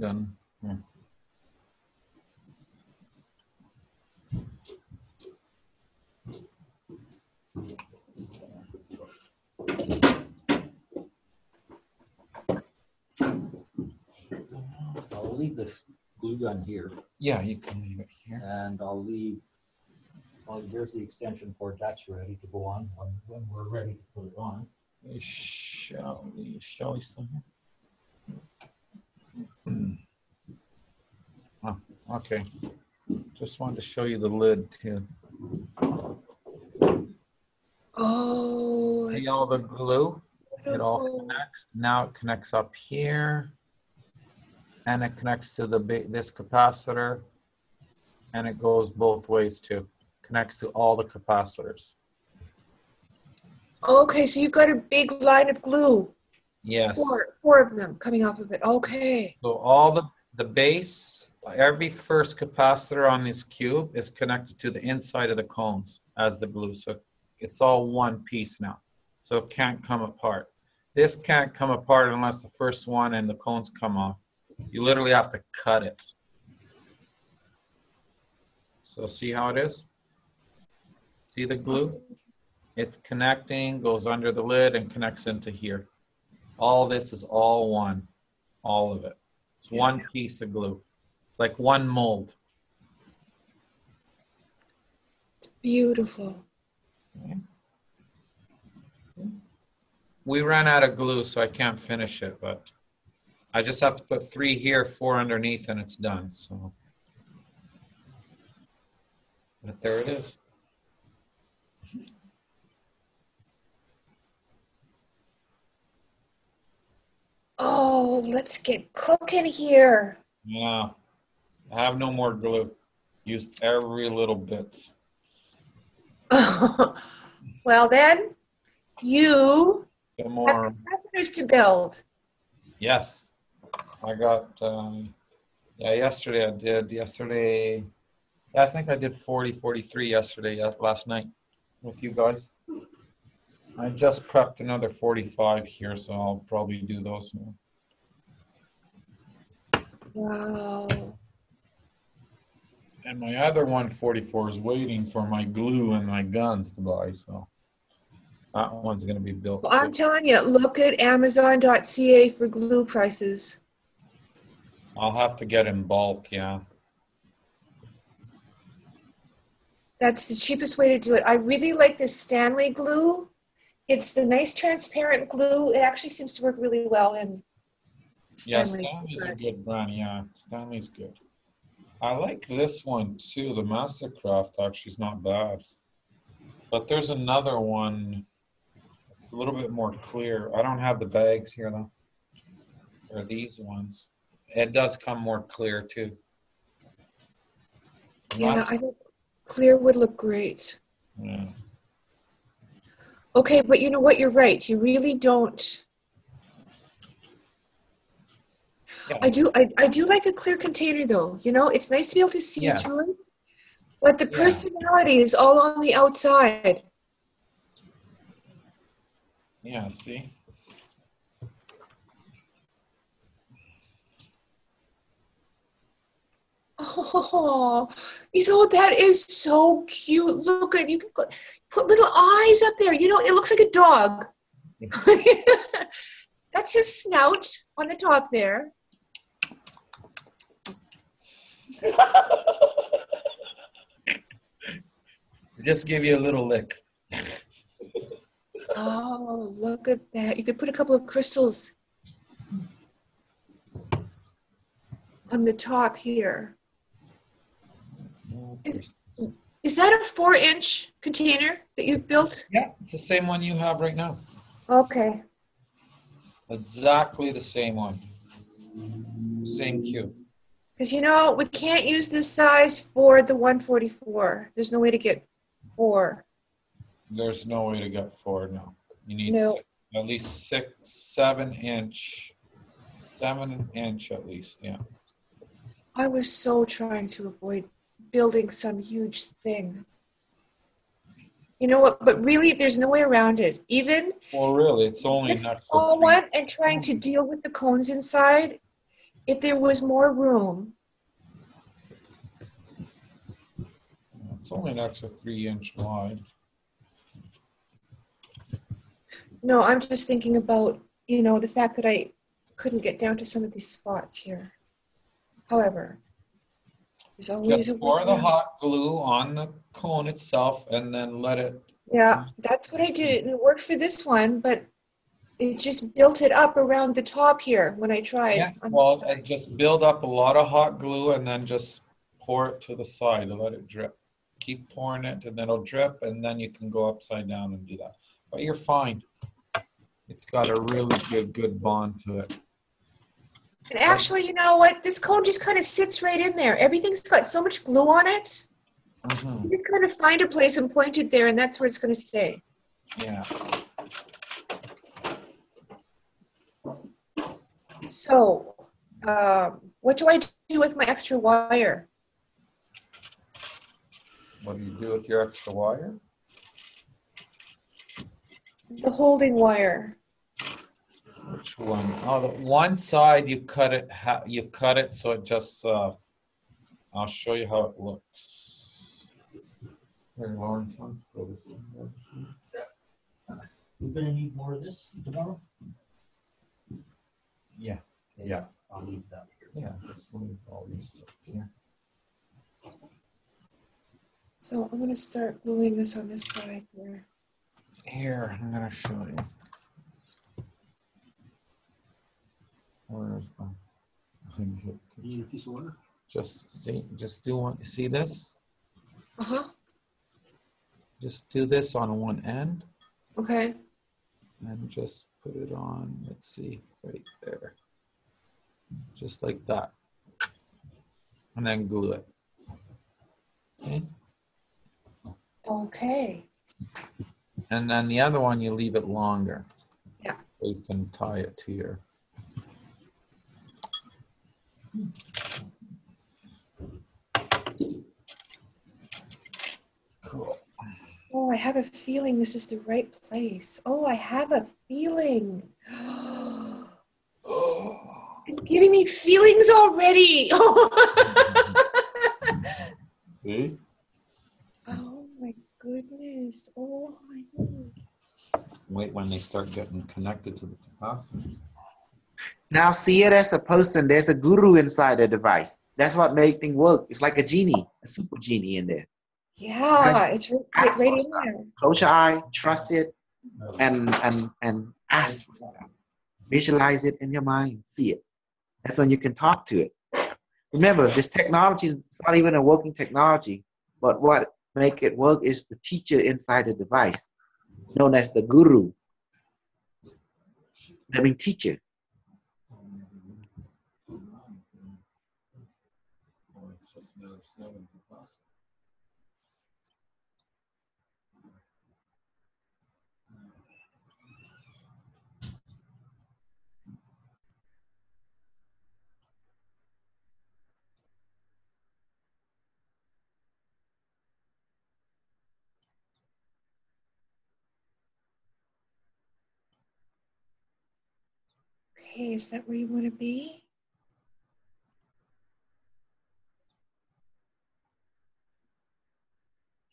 done. Hmm. I'll leave the glue gun here Yeah, you can leave it here. and I'll leave, well, here's the extension cord. That's ready to go on when, when we're ready to put it on. Is Shelley, is Shelley still here? Oh, okay. Just wanted to show you the lid too. Oh, See all the glue? It all connects. Now it connects up here. And it connects to the big, this capacitor. And it goes both ways too. Connects to all the capacitors. Okay, so you've got a big line of glue, Yes. four, four of them coming off of it. Okay. So all the, the base, every first capacitor on this cube is connected to the inside of the cones as the glue. So it's all one piece now. So it can't come apart. This can't come apart unless the first one and the cones come off. You literally have to cut it. So see how it is? See the glue? It's connecting, goes under the lid and connects into here. All this is all one, all of it. It's one piece of glue, it's like one mold. It's beautiful. We ran out of glue, so I can't finish it, but I just have to put three here, four underneath, and it's done, so. But there it is. Oh, let's get cooking here. Yeah. I have no more glue. Use every little bit. well, then, you Some have more. to build. Yes. I got, um, yeah, yesterday I did. Yesterday, yeah, I think I did 40, 43 yesterday, last night with you guys. I just prepped another 45 here, so I'll probably do those now. Wow. And my other 144 is waiting for my glue and my guns to buy, so that one's gonna be built. Well, I'm telling you, look at Amazon.ca for glue prices. I'll have to get in bulk, yeah. That's the cheapest way to do it. I really like this Stanley glue. It's the nice transparent glue. It actually seems to work really well in Stanley. Yeah, Stanley's a good brand, yeah, Stanley's good. I like this one too, the Mastercraft actually is not bad. But there's another one, a little bit more clear. I don't have the bags here though. Or these ones. It does come more clear too. Yeah, I think clear would look great. Yeah. Okay, but you know what? You're right. You really don't. Yeah. I do. I, I do like a clear container, though. You know, it's nice to be able to see Yes. through it. But the Yeah. personality is all on the outside. Yeah, see? Oh, you know that is so cute. Look at you can put, little eyes up there. You know, it looks like a dog. That's his snout on the top there. Just give you a little lick. Oh, look at that. You could put a couple of crystals on the top here. Is- Is that a four inch container that you've built? Yeah, it's the same one you have right now. Okay. Exactly the same one. Same cube. Because you know, we can't use this size for the 144. There's no way to get four. There's no way to get four no. You need No. six, at least six, seven inch, seven inch at least, yeah. I was so trying to avoid building some huge thing. You know what? But really, there's no way around it. Even Well, really, it's only next small one and trying to deal with the cones inside, if there was more room, It's only an extra three inch wide. no, I'm just thinking about, you know, the fact that I couldn't get down to some of these spots here. However, there's always a Just pour way the around. hot glue on the cone itself and then let it, Yeah, that's what I did, and it worked for this one, but it just built it up around the top here when I tried. yeah, on- well, and just build up a lot of hot glue and then just pour it to the side and let it drip. Keep pouring it and then it'll drip and then you can go upside down and do that. But you're fine. It's got a really good, good bond to it. And actually, you know what? This cone just kind of sits right in there. Everything's got so much glue on it. Mhm, You just kind of find a place and point it there, and that's where it's going to stay. Yeah, So, um, what do I do with my extra wire? what do you do with your extra wire? The holding wire. Which one? Oh, the one side you cut it, ha- you cut it so it just, uh, I'll show you how it looks. Here, Lauren, want to throw this in there? We're gonna need more of this tomorrow? Yeah, yeah, I'll leave that here. yeah, just leave all these stuff here. So I'm going to start gluing this on this side here. Here, I'm gonna show you. Where's my? I can get to- You need a piece of water? Just see, just do one, see this? Uh huh. Just do this on one end Okay. and just put it on, let's see, right there. Just like that. And then glue it. Okay, Okay. and then the other one, you leave it longer. Yeah. So you can tie it to your. Cool. Oh, I have a feeling this is the right place. Oh, I have a feeling. It's giving me feelings already. See? oh my goodness. Oh my goodness. Wait when they start getting connected to the capacitor. Now see it as a person. There's a guru inside the device. That's what makes things work. It's like a genie, a super genie in there. Yeah, it's right, right, Ask right for in stuff. there. Close your eye, trust it, and and and ask for stuff. Visualize it in your mind. See it. That's when you can talk to it. Remember, this technology is not even a working technology, but what make it work is the teacher inside the device, known as the guru, living teacher. Okay, is that where you want to be?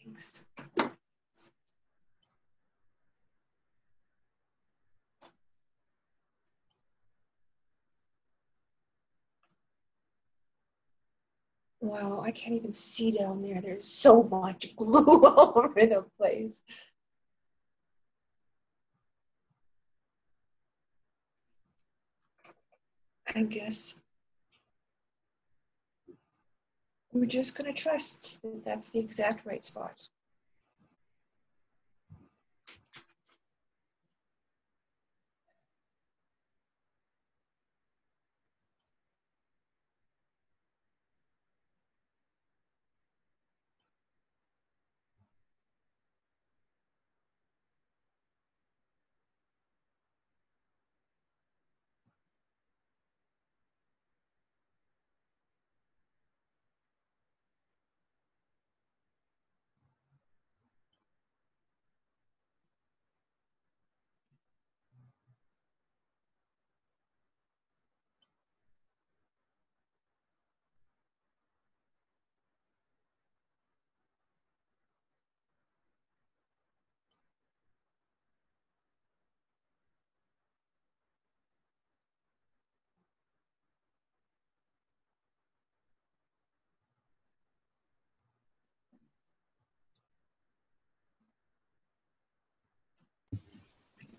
Thanks. Wow, I can't even see down there. There's so much glue all over the place. I guess we're just going to trust that that's the exact right spot.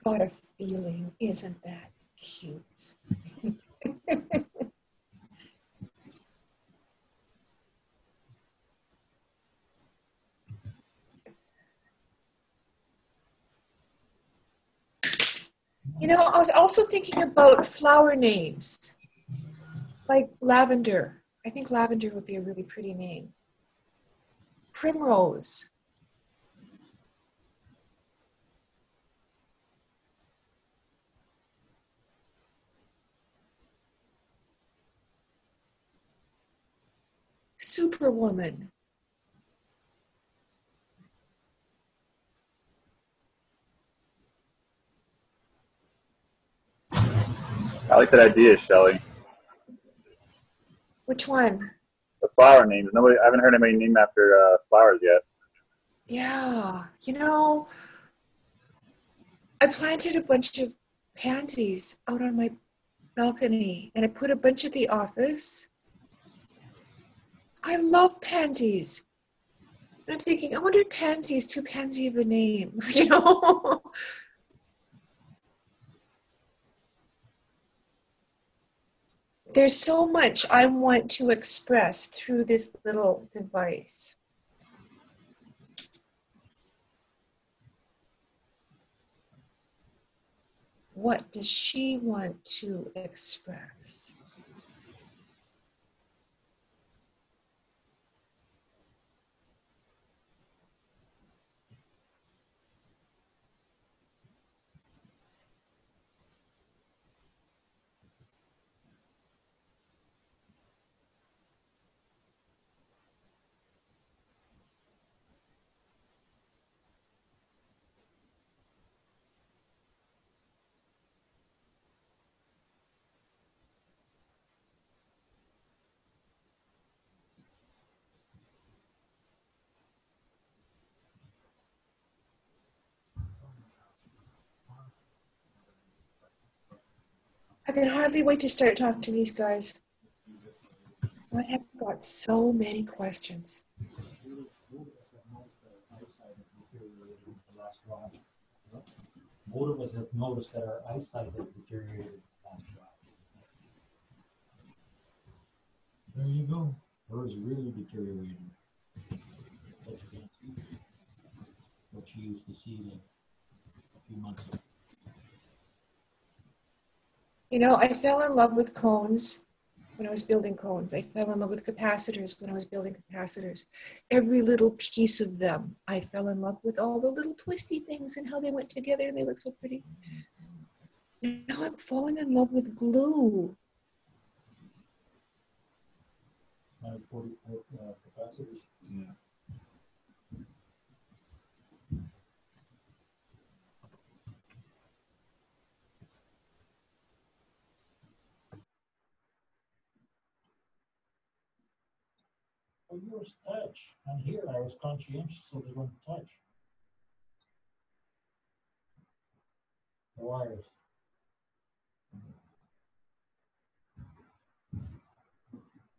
Got a feeling. Isn't that cute? You know, I was also thinking about flower names, like lavender. I think lavender would be a really pretty name. Primrose. Superwoman. I like that idea, Shelley. Which one? The flower names. Nobody. I haven't heard anybody name after uh, flowers yet. Yeah, you know, I planted a bunch of pansies out on my balcony and I put a bunch at the office. I love pansies. And I'm thinking, I wonder if pansy is too pansy of a name, you know? There's so much I want to express through this little device. What does she want to express? I can hardly wait to start talking to these guys. I have got so many questions. Most of us have noticed that our eyesight has deteriorated in the last while. There you go. Hers really deteriorated. But you can't see What she used to see like a few months ago. You know, I fell in love with cones when I was building cones. I fell in love with capacitors when I was building capacitors. Every little piece of them, I fell in love with all the little twisty things and how they went together and they look so pretty. Now I'm falling in love with glue. Nine forty, uh, capacitors. Yeah. Well, yours touch, and here I was conscientious, so they wouldn't touch. The wires.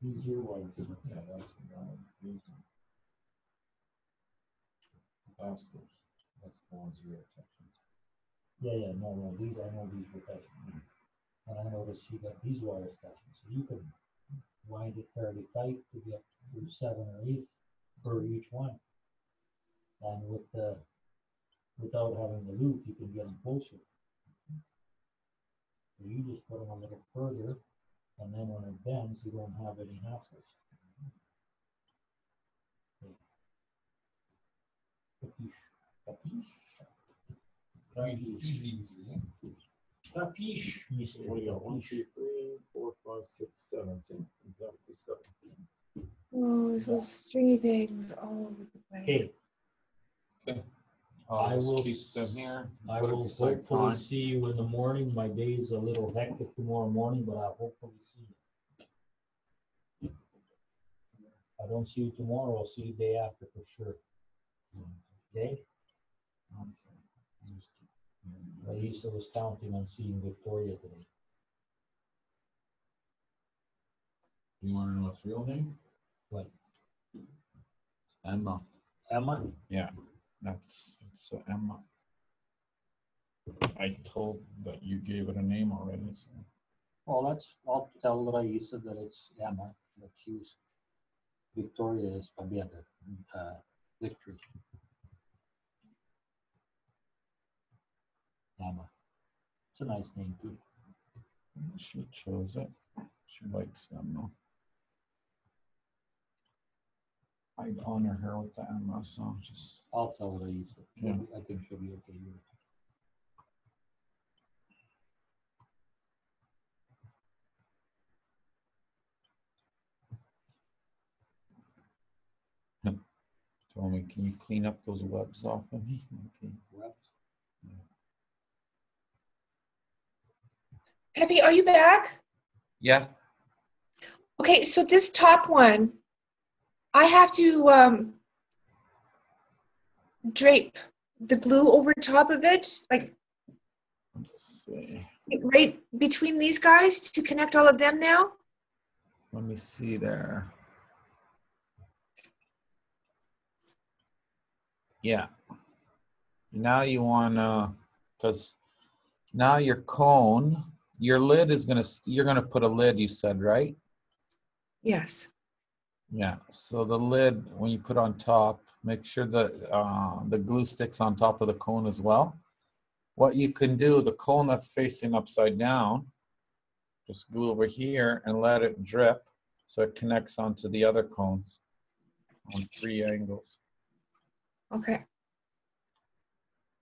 These here wires. Yeah, that's what I'm using. Capacitors. That's the ones you're touching. Yeah, yeah, no, no, these, I know these were touching. And I noticed you got these wires touching, so you can wind it fairly tight to get to seven or eight per each one. And with the, without having the loop, you can get them closer. So you just put them a little further, and then when it bends, you don't have any hassles. Okay. Mr. What do you got? One, Capiche. two, three, four, five, six, seven. So exactly seven. Oh, those little stringy things all over the place. Okay, I'll I just will keep them here. I put it will beside hopefully Con. see you in the morning. My day's a little hectic tomorrow morning, but I'll hopefully see you. I don't see you tomorrow, I'll see you the day after for sure. Okay? Lisa was counting on seeing Victoria today. You wanna know its real name? What? Emma. Emma? Yeah, that's, so Emma. I told that you gave it a name already, so. Well, that's, I'll tell Raisa that it's Emma, that she's, Victoria is Fabiana, uh, Victory. Emma. It's a nice name too. She chose it. She likes them though. I'd honor her with the Emma, so just, I'll tell. She'll Yeah. I think she'll be okay with it. told me, can you clean up those webs off of me? Okay. Webs. Peppi, are you back? Yeah, Okay, so this top one, I have to um, drape the glue over top of it, like let's see. right between these guys to connect all of them now. Let me see there. Yeah. Now you wanna, cause now your cone, your lid is gonna, you're gonna put a lid, you said, right? Yes. Yeah, so the lid, when you put on top, make sure that uh, the glue sticks on top of the cone as well. What you can do, the cone that's facing upside down, just glue over here and let it drip so it connects onto the other cones on three angles. Okay.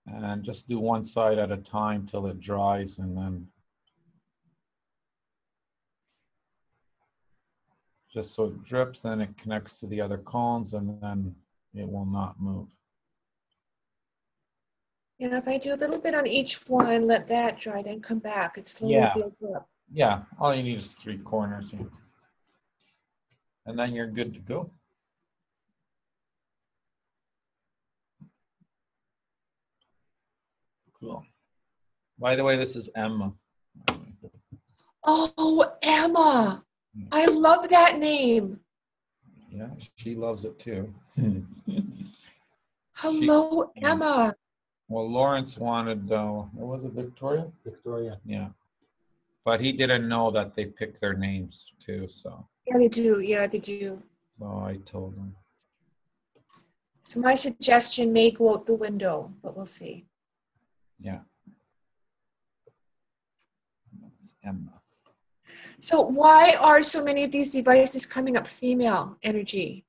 And just do one side at a time till it dries and then just so it drips, then it connects to the other cones and then it will not move. Yeah, if I do a little bit on each one, let that dry, then come back, it slowly Yeah. builds up. Yeah, all you need is three corners here. And then you're good to go. Cool. By the way, this is Emma. Oh, Emma. I love that name. Yeah, she loves it too. Hello, Yeah. Emma. Well, Lawrence wanted, uh, what was it, Victoria? Victoria. Yeah. But he didn't know that they pick their names too, so, Yeah, they do. Yeah, they do. so I told him. So my suggestion may go out the window, but we'll see. Yeah. That's Emma. So why are so many of these devices coming up female energy?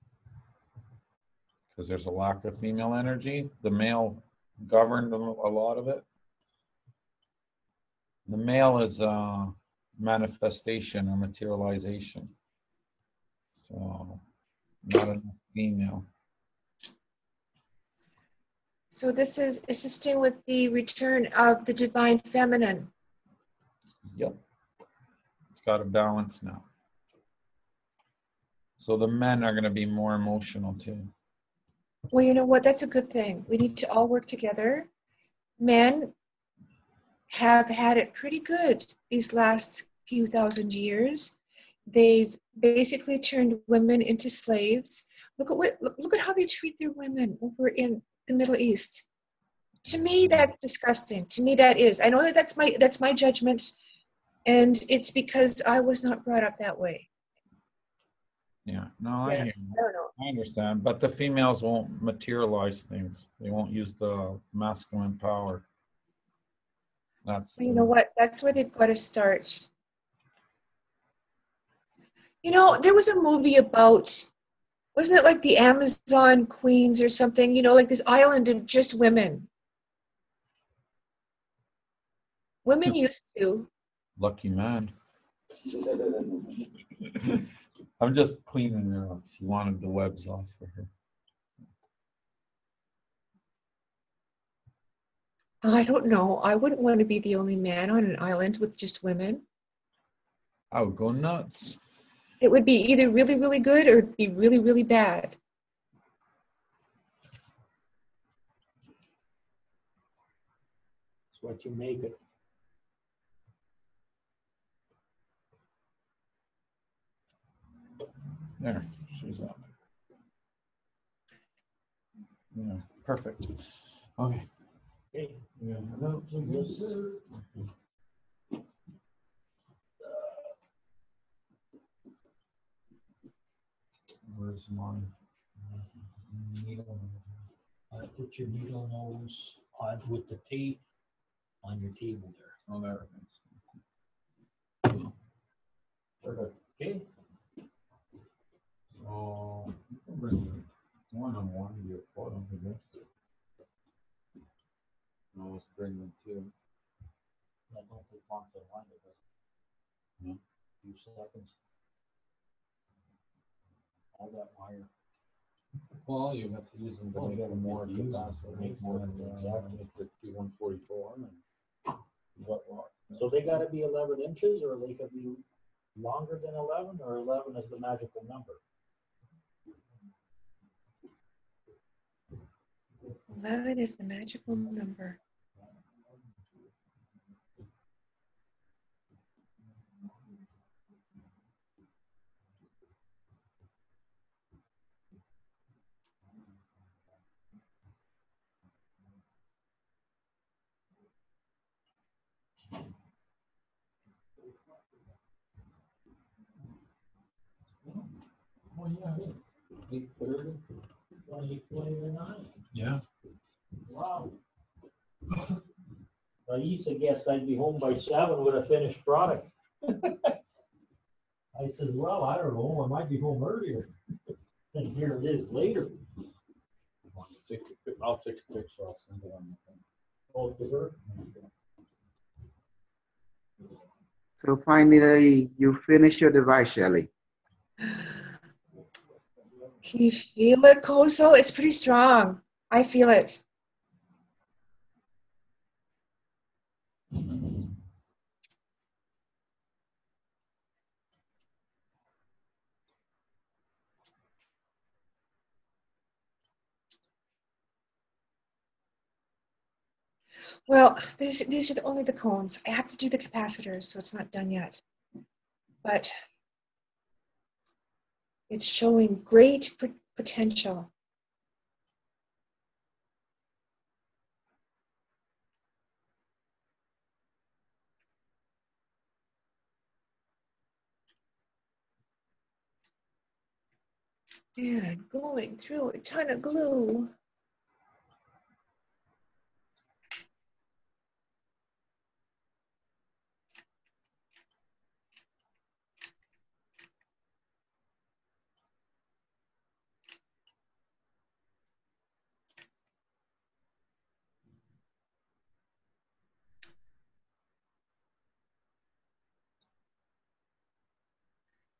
because there's a lack of female energy. The male governed a a lot of it. The male is uh, manifestation or materialization. So, not enough female. So this is assisting with the return of the divine feminine. Yep. Got a balance now. So the men are going to be more emotional too. Well, you know what? That's a good thing. We need to all work together. Men have had it pretty good these last few thousand years. They've basically turned women into slaves. Look at what look, look at how they treat their women over in the Middle East. To me, that's disgusting. To me, that is. I know that that's my that's my judgment, and it's because I was not brought up that way. Yeah. No, I Yes. I. I understand, but the females won't materialize things. They won't use the masculine power. That's You know what? That's where they've got to start. You know, there was a movie about, wasn't it like the Amazon Queens or something? You know, like this island of just women. Women used to. Lucky man. I'm just cleaning her up. She wanted the webs off for her. I don't know. I wouldn't want to be the only man on an island with just women. I would go nuts. It would be either really, really good or be really, really bad. That's what you make it. There, she's up. Yeah, perfect. Okay. Okay. Yeah, no, Yes. Where's mine? Needle. Uh, put your needle nose on with the tape on your table there. Oh, there it is. Perfect. Okay? You can bring one on one, your photo, I guess. No, let's bring them two. I don't think will wind it. No. Few seconds. All that wire. Well, you have to use them to Well, make you gotta them more make use of capacity, them, make more, uh, make the T one forty-four and what, what. So they gotta be eleven inches or they could be longer than eleven or eleven is the magical number? Eleven is the magical number. Yeah, Wow. I used to guess I'd be home by seven with a finished product. I said, well, I don't know, I might be home earlier. And here it is later. Take a pic- I'll take a picture, I'll send it on the thing. Oh, to her? So finally, you finish your device, Shelley. Can you feel it, Kosol? It's pretty strong. I feel it. Well, these, these are the- only the cones. I have to do the capacitors, so it's not done yet. But it's showing great pot- potential. And going through a ton of glue.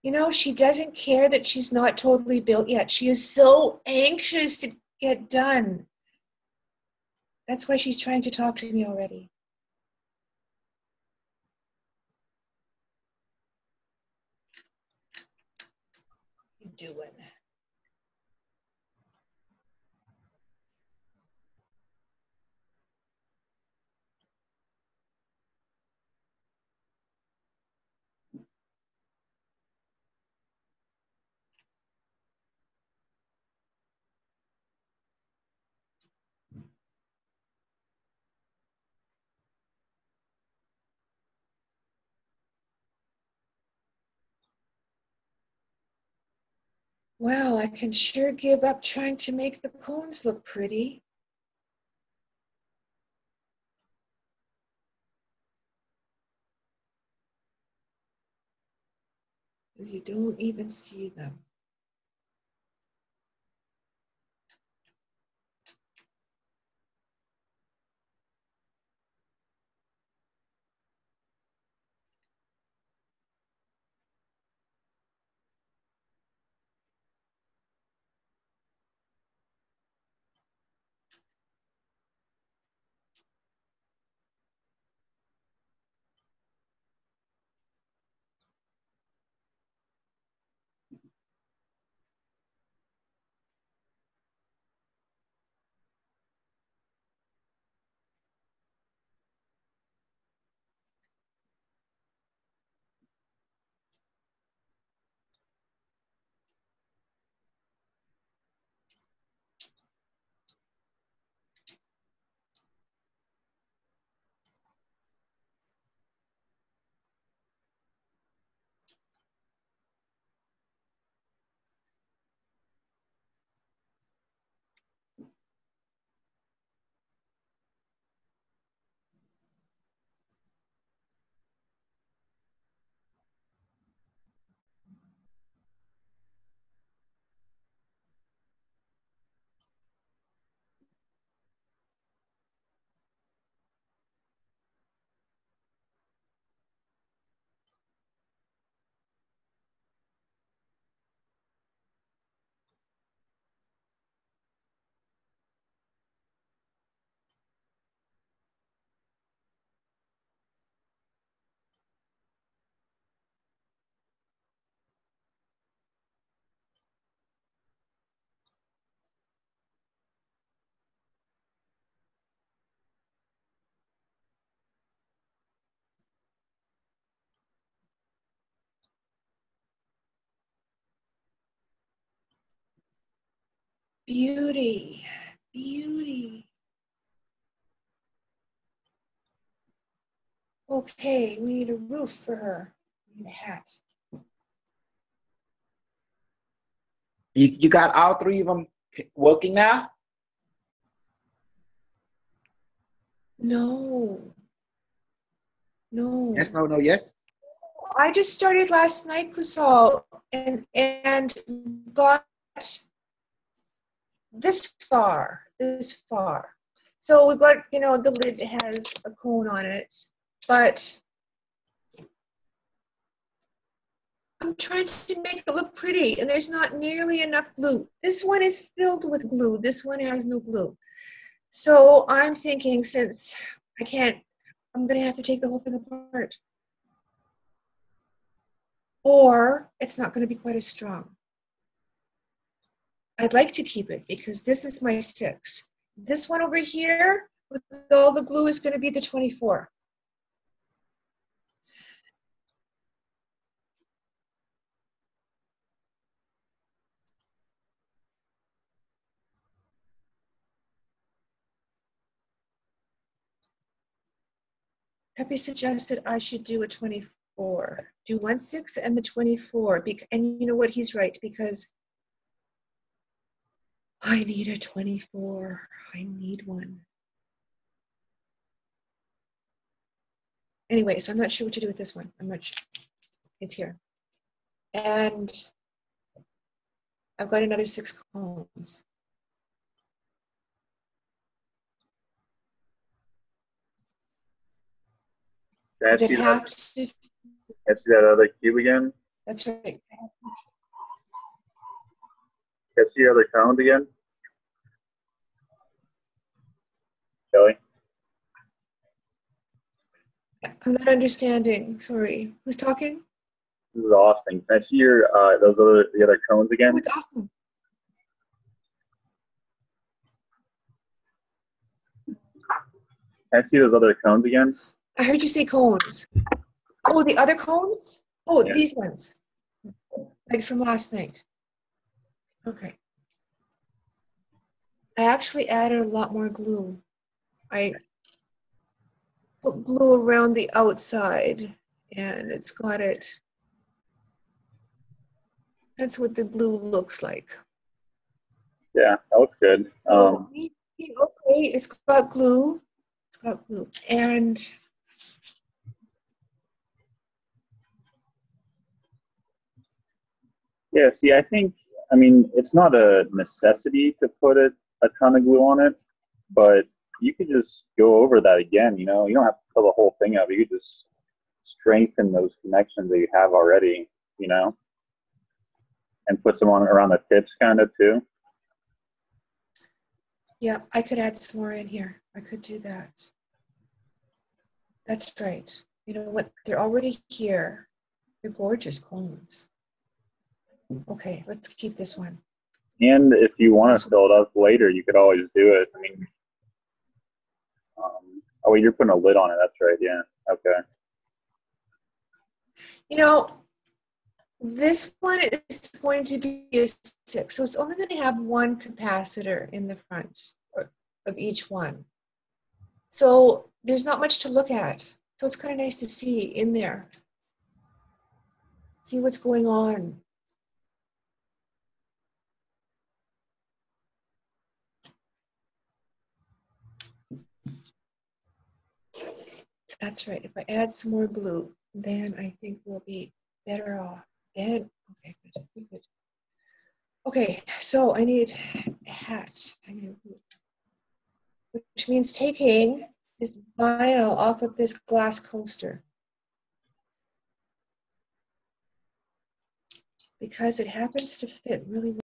You know, she doesn't care that she's not totally built yet. She is so anxious to get done. That's why she's trying to talk to me already. You doing? Well, I can sure give up trying to make the cones look pretty. You don't even see them. Beauty, beauty. Okay, we need a roof for her. We need a hat. You, you got all three of them working now? No. No. Yes, no, no, yes. I just started last night, Kosol, and and got this far, this far. So we've got, you know, the lid has a cone on it, but I'm trying to make it look pretty, and there's not nearly enough glue. This one is filled with glue. This one has no glue. So I'm thinking since I can't, I'm gonna have to take the whole thing apart. Or it's not gonna be quite as strong. I'd like to keep it because this is my six. This one over here with all the glue is gonna be the 24. Peppi suggested I should do a 24. Do one six and the 24. bec- And you know what? He's right because I need a 24. I need one. Anyway, so I'm not sure what to do with this one. I'm not sure. It's here. And I've got another six columns. I That that, have to, see that other cube again? that's right. Can I see other cones again? Kelly? I'm not understanding. Sorry. Who's talking? This is Austin. Can I see your, uh, those other, the other cones again? Oh, it's awesome. Can I see those other cones again? I heard you say cones. Oh, the other cones? Oh, Yeah. these ones. Like from last night. Okay. I actually added a lot more glue. I put glue around the outside and it's got it. That's what the glue looks like. Yeah, that looks good. Um, Okay, it's got glue. It's got glue. And yeah, see, I think, I mean, it's not a necessity to put a, a ton of glue on it, but you could just go over that again, you know? You don't have to fill the whole thing up. You just strengthen those connections that you have already, you know? And put some on around the tips kind of too. Yeah, I could add some more in here. I could do that. That's right. You know what? They're already here. They're gorgeous cones. Okay, let's keep this one. And if you want to fill it up later, you could always do it. I mean, um, oh, wait, you're putting a lid on it. That's right. Yeah. Okay. You know, this one is going to be a six, so it's only going to have one capacitor in the front of each one. So there's not much to look at. So it's kind of nice to see in there. See what's going on. That's right. If I add some more glue, then I think we'll be better off. Then, okay, good, good. Okay, so I need a hat. Which means taking this vinyl off of this glass coaster. Because it happens to fit really well.